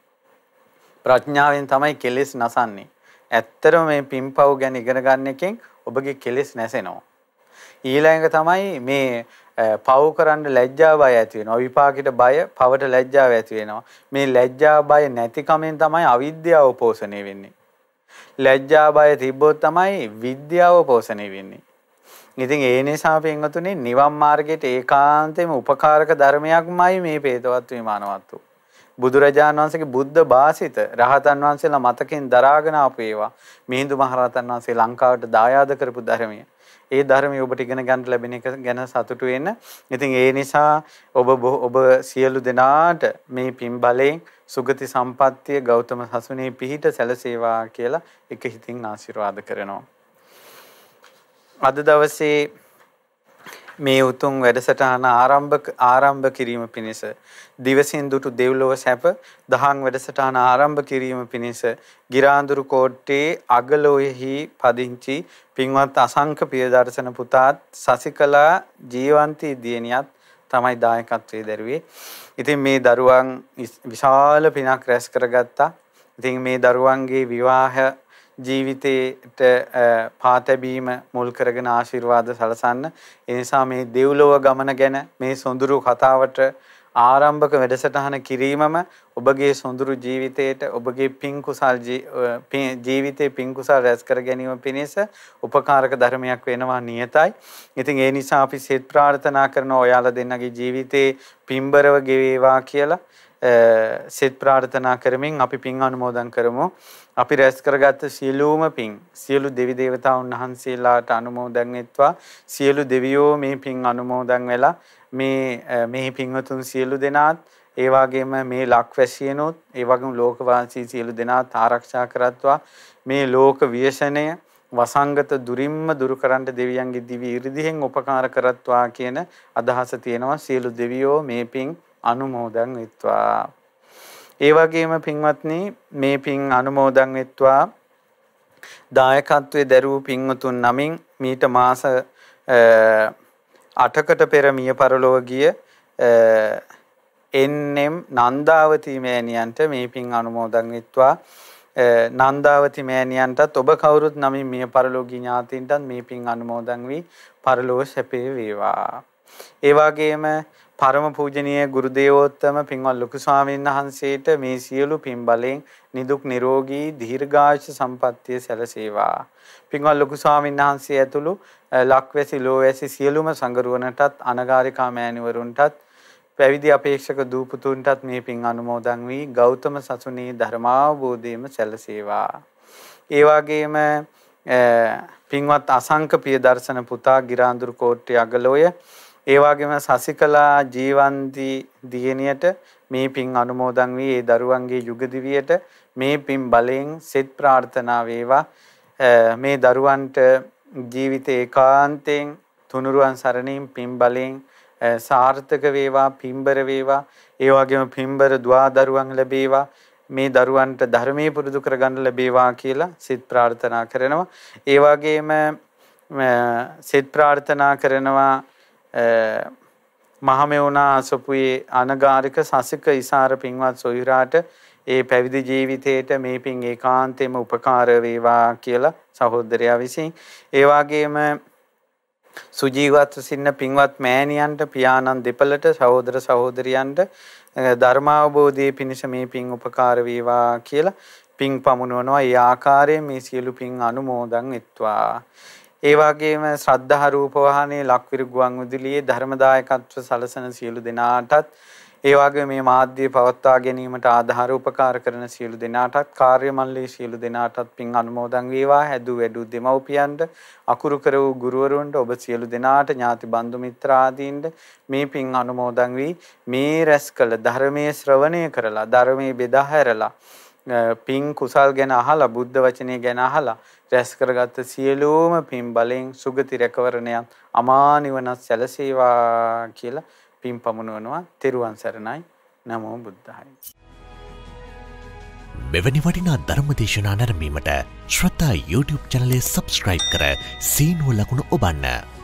ප්‍රඥාවෙන් තමයි කෙලෙස් නසන්නේ. ඇත්තටම මේ පින්පව් ගැන ඉගෙන ගන්න එකෙන් ඔබගේ කෙලෙස් නැසෙනවා. ඊළඟ තමයි මේ පව් කරන්න ලැජ්ජා බය ඇති වෙනවා. විපාකෙට බය, පවට ලැජ්ජාව ඇති වෙනවා. මේ ලැජ්ජා බය නැතිකමෙන් තමයි අවිද්‍යාව පෝෂණය වෙන්නේ. ලැජ්ජා බය තිබ්බොත් තමයි විද්‍යාව පෝෂණය වෙන්නේ. ඉතින් ඒ නිසා පින්වතුනි නිවන් මාර්ගයට ඒකාන්තයෙන්ම උපකාරක ධර්මයක්මයි මේ පේතවත් විමානවත්තු. බුදුරජාණන් වහන්සේගේ බුද්ධ භාසිත රහතන් වහන්සේලා මතකෙන් දරාගෙන ආපු ඒවා මිහිඳු මහරහතන් වහන්සේ ලංකාවට දායාද කරපු ධර්මය. ඒ ධර්මය ඔබට ඉගෙන ගන්න ලැබෙන එක ගැන සතුටු වෙන්න. ඉතින් ඒ නිසා ඔබ ඔබ සියලු දෙනාට මේ පින් බලයෙන් සුගති සම්පත්තිය ගෞතම සසුනේ පිහිට සැලසේවා කියලා එක හිතින් ආශිර්වාද කරනවා. අද දවසේ මේ උතුම් වැඩසටහන ආරම්භ ආරම්භ කිරීම පිණිස දිවසින් දුටු දෙව්ලොව සැප දහං වැඩසටහන ආරම්භ කිරීම පිණිස ගිරාඳුරු කෝට්ටේ අගලොයෙහි පදිංචි පින්වත් අසංක පියදර්ශන පුතාත් සසිකලා ජීවන්ති දියණියත් තමයි දායකත්වයේ දරුවේ. ඉතින් මේ දරුවන් විශාල පිනක් රැස් කරගත්තා. ඉතින් මේ දරුවන්ගේ විවාහ ජීවිතේට පාතැබීම මුල් කරගෙන ආශිර්වාද සලසන්න. ඒ නිසා මේ දෙව්ලොව ගමන ගැන මේ සොඳුරු කතාවට ආරම්භක වැඩසටහන කිරීමම ඔබගේ සොඳුරු ජීවිතයට ඔබගේ පින් කුසල් ජීවිතේ පින් කුසල් රැස් කර ගැනීම පිණිස උපකාරක ධර්මයක් වෙනවා නියතයි. ඉතින් ඒ නිසා අපි සෙත් ප්‍රාර්ථනා කරන ඔයාලා දෙන්නගේ ජීවිතේ පින්බරව ගෙවේවා කියලා සෙත් ප්‍රාර්ථනා කරමින් අපි පින් අනුමෝදන් කරමු. අපි රැස් කරගත්ත සියලුම පින් සියලු දෙවි දේවතාවුන් වහන්සේලාට අනුමෝදන් වෙත්වා. සියලු දෙවියෝ මේ පින් අනුමෝදන් වෙලා මේ මෙහි පින්වතුන් සියලු දෙනාත් ඒ වගේම මේ ලක්වැසියනොත් ඒ වගේම ලෝකවාසී සියලු දෙනාත් ආරක්ෂා කරත්වා මේ ලෝක ව්‍යසනය වසංගත දුරින්ම දුරු කරන්න දෙවියන්ගේ දිවි 이르දිහෙන් උපකාර කරත්වා කියන අදහස තියෙනවා සියලු දෙවියෝ මේ පින් අනුමෝදන් වෙත්වා. ඒ වගේම පින්වත්නි මේ පින් අනුමෝදන් වෙත්වා. දායකත්වයේ දරූ පින්වතුන් නමින් මීට මාස 8කට පෙර මිය පරලොව ගිය එන්එම් නන්දාවති මෑණියන්ට මේ පින් අනුමෝදන් වෙත්වා. නන්දාවති මෑණියන්ටත් ඔබ කවුරුත් නමින් මිය පරලෝකී ඥාතීන්ටත් මේ පින් අනුමෝදන් වී පරලෝක සැපේ වේවා. ඒ වගේම පරම පූජනීය ගුරු දේවෝත්තම පින්වත් ලොකු ස්වාමීන් වහන්සේට මේ සියලු පින් බලෙන් නිදුක් නිරෝගී දීර්ඝායුෂ සම්පන්නිය සැලසේවා. පින්වත් ලොකු ස්වාමීන් වහන්සේ ඇතුළු ලක්වැසි ලෝවැසි සියලුම සංගරුවනටත් අනගාരികා මෑණිවරුන්ටත් පැවිදි අපේක්ෂක දූපතුන්ටත් මේ පින් අනුමෝදන් වී ගෞතම සසුනේ ධර්මාවබෝධයම සැලසේවා. ඒ වගේම පින්වත් අසංක පිය දර්ශන පුතා ගිරාඳුරු කෝට්ටේ අගලෝය ඒ වගේම සසිකලා ජීවන්ති දියණියට මේ පින් අනුමෝදන් වී ඒ දරුවන්ගේ යුග දිවියට මේ පින් බලයෙන් සෙත් ප්‍රාර්ථනා වේවා. මේ දරුවන්ට ජීවිත ඒකාන්තයෙන් තුනුරුවන් සරණින් පින් බලයෙන් සාර්ථක වේවා පින්බර වේවා. ඒ වගේම පින්බර දුවා දරුවන් ලැබේවා. මේ දරුවන්ට ධර්මයේ පුරුදු කරගන්න ලැබේවා කියලා සිත ප්‍රාර්ථනා කරනවා. ඒ වගේම සිත ප්‍රාර්ථනා කරනවා මහමෙවුනා අසපුයේ අනගාരിക සසික ඉසාර පින්වත් සොයුරාට ඒ පැවිදි ජීවිතේට මේ පින් ඒකාන්තයෙන්ම උපකාර වේවා කියලා සහෝදරයා විසින් ඒ වගේම සුජීවත්ව සින්න පින්වත් මෑණියන්ට පියාණන් දෙපළට සහෝදර සහෝදරියන්ට ධර්මාවබෝධයේ පිණිස මේ පින් උපකාර වේවා කියලා පින් පමුණවනවා. ඒ ආකාරයෙන් මේ සියලු පින් අනුමෝදන් වෙත්වා. ඒ වගේම ශ්‍රද්ධා රූප වාහනේ ලක්විරු ගුවන් විදුලියේ ධර්මදායකත්ව සලසන සියලු දෙනාටත් ඒ වගේම මේ මාධ්‍ය පවත්වා ගැනීමට ආධාර උපකාර කරන සියලු දෙනාටත් කාර්ය මල්ලේ සියලු දෙනාටත් පින් අනුමෝදන් වේවා. හැදු වැඩු දෙමව්පියන්ට අකුරු කර වූ ගුරුවරුන්ට ඔබ සියලු දෙනාට ඥාති බන්දු මිත්‍ර ආදීන්ට මේ පින් අනුමෝදන් වී මේ රැස් කළ ධර්මයේ ශ්‍රවණය කරලා ධර්මයේ බෙදා හැරලා පින් කුසල් ගැන අහලා බුද්ධ වචනේ ගැන අහලා රැස් කරගත්ත සියලුම පින් බලෙන් සුගති රැකවරණයක් අමා නිවනත් සැලසේවා කියලා පින් පමුණවනවා. තෙරුවන් සරණයි. නමෝ බුද්ධාය. මෙවැනි වටිනා ධර්මදේශනා නැරමීමට ශ්‍රතා YouTube චනලේ සබස්ක්‍රයිබ් කර සීනුව ලකුණු ඔබන්න.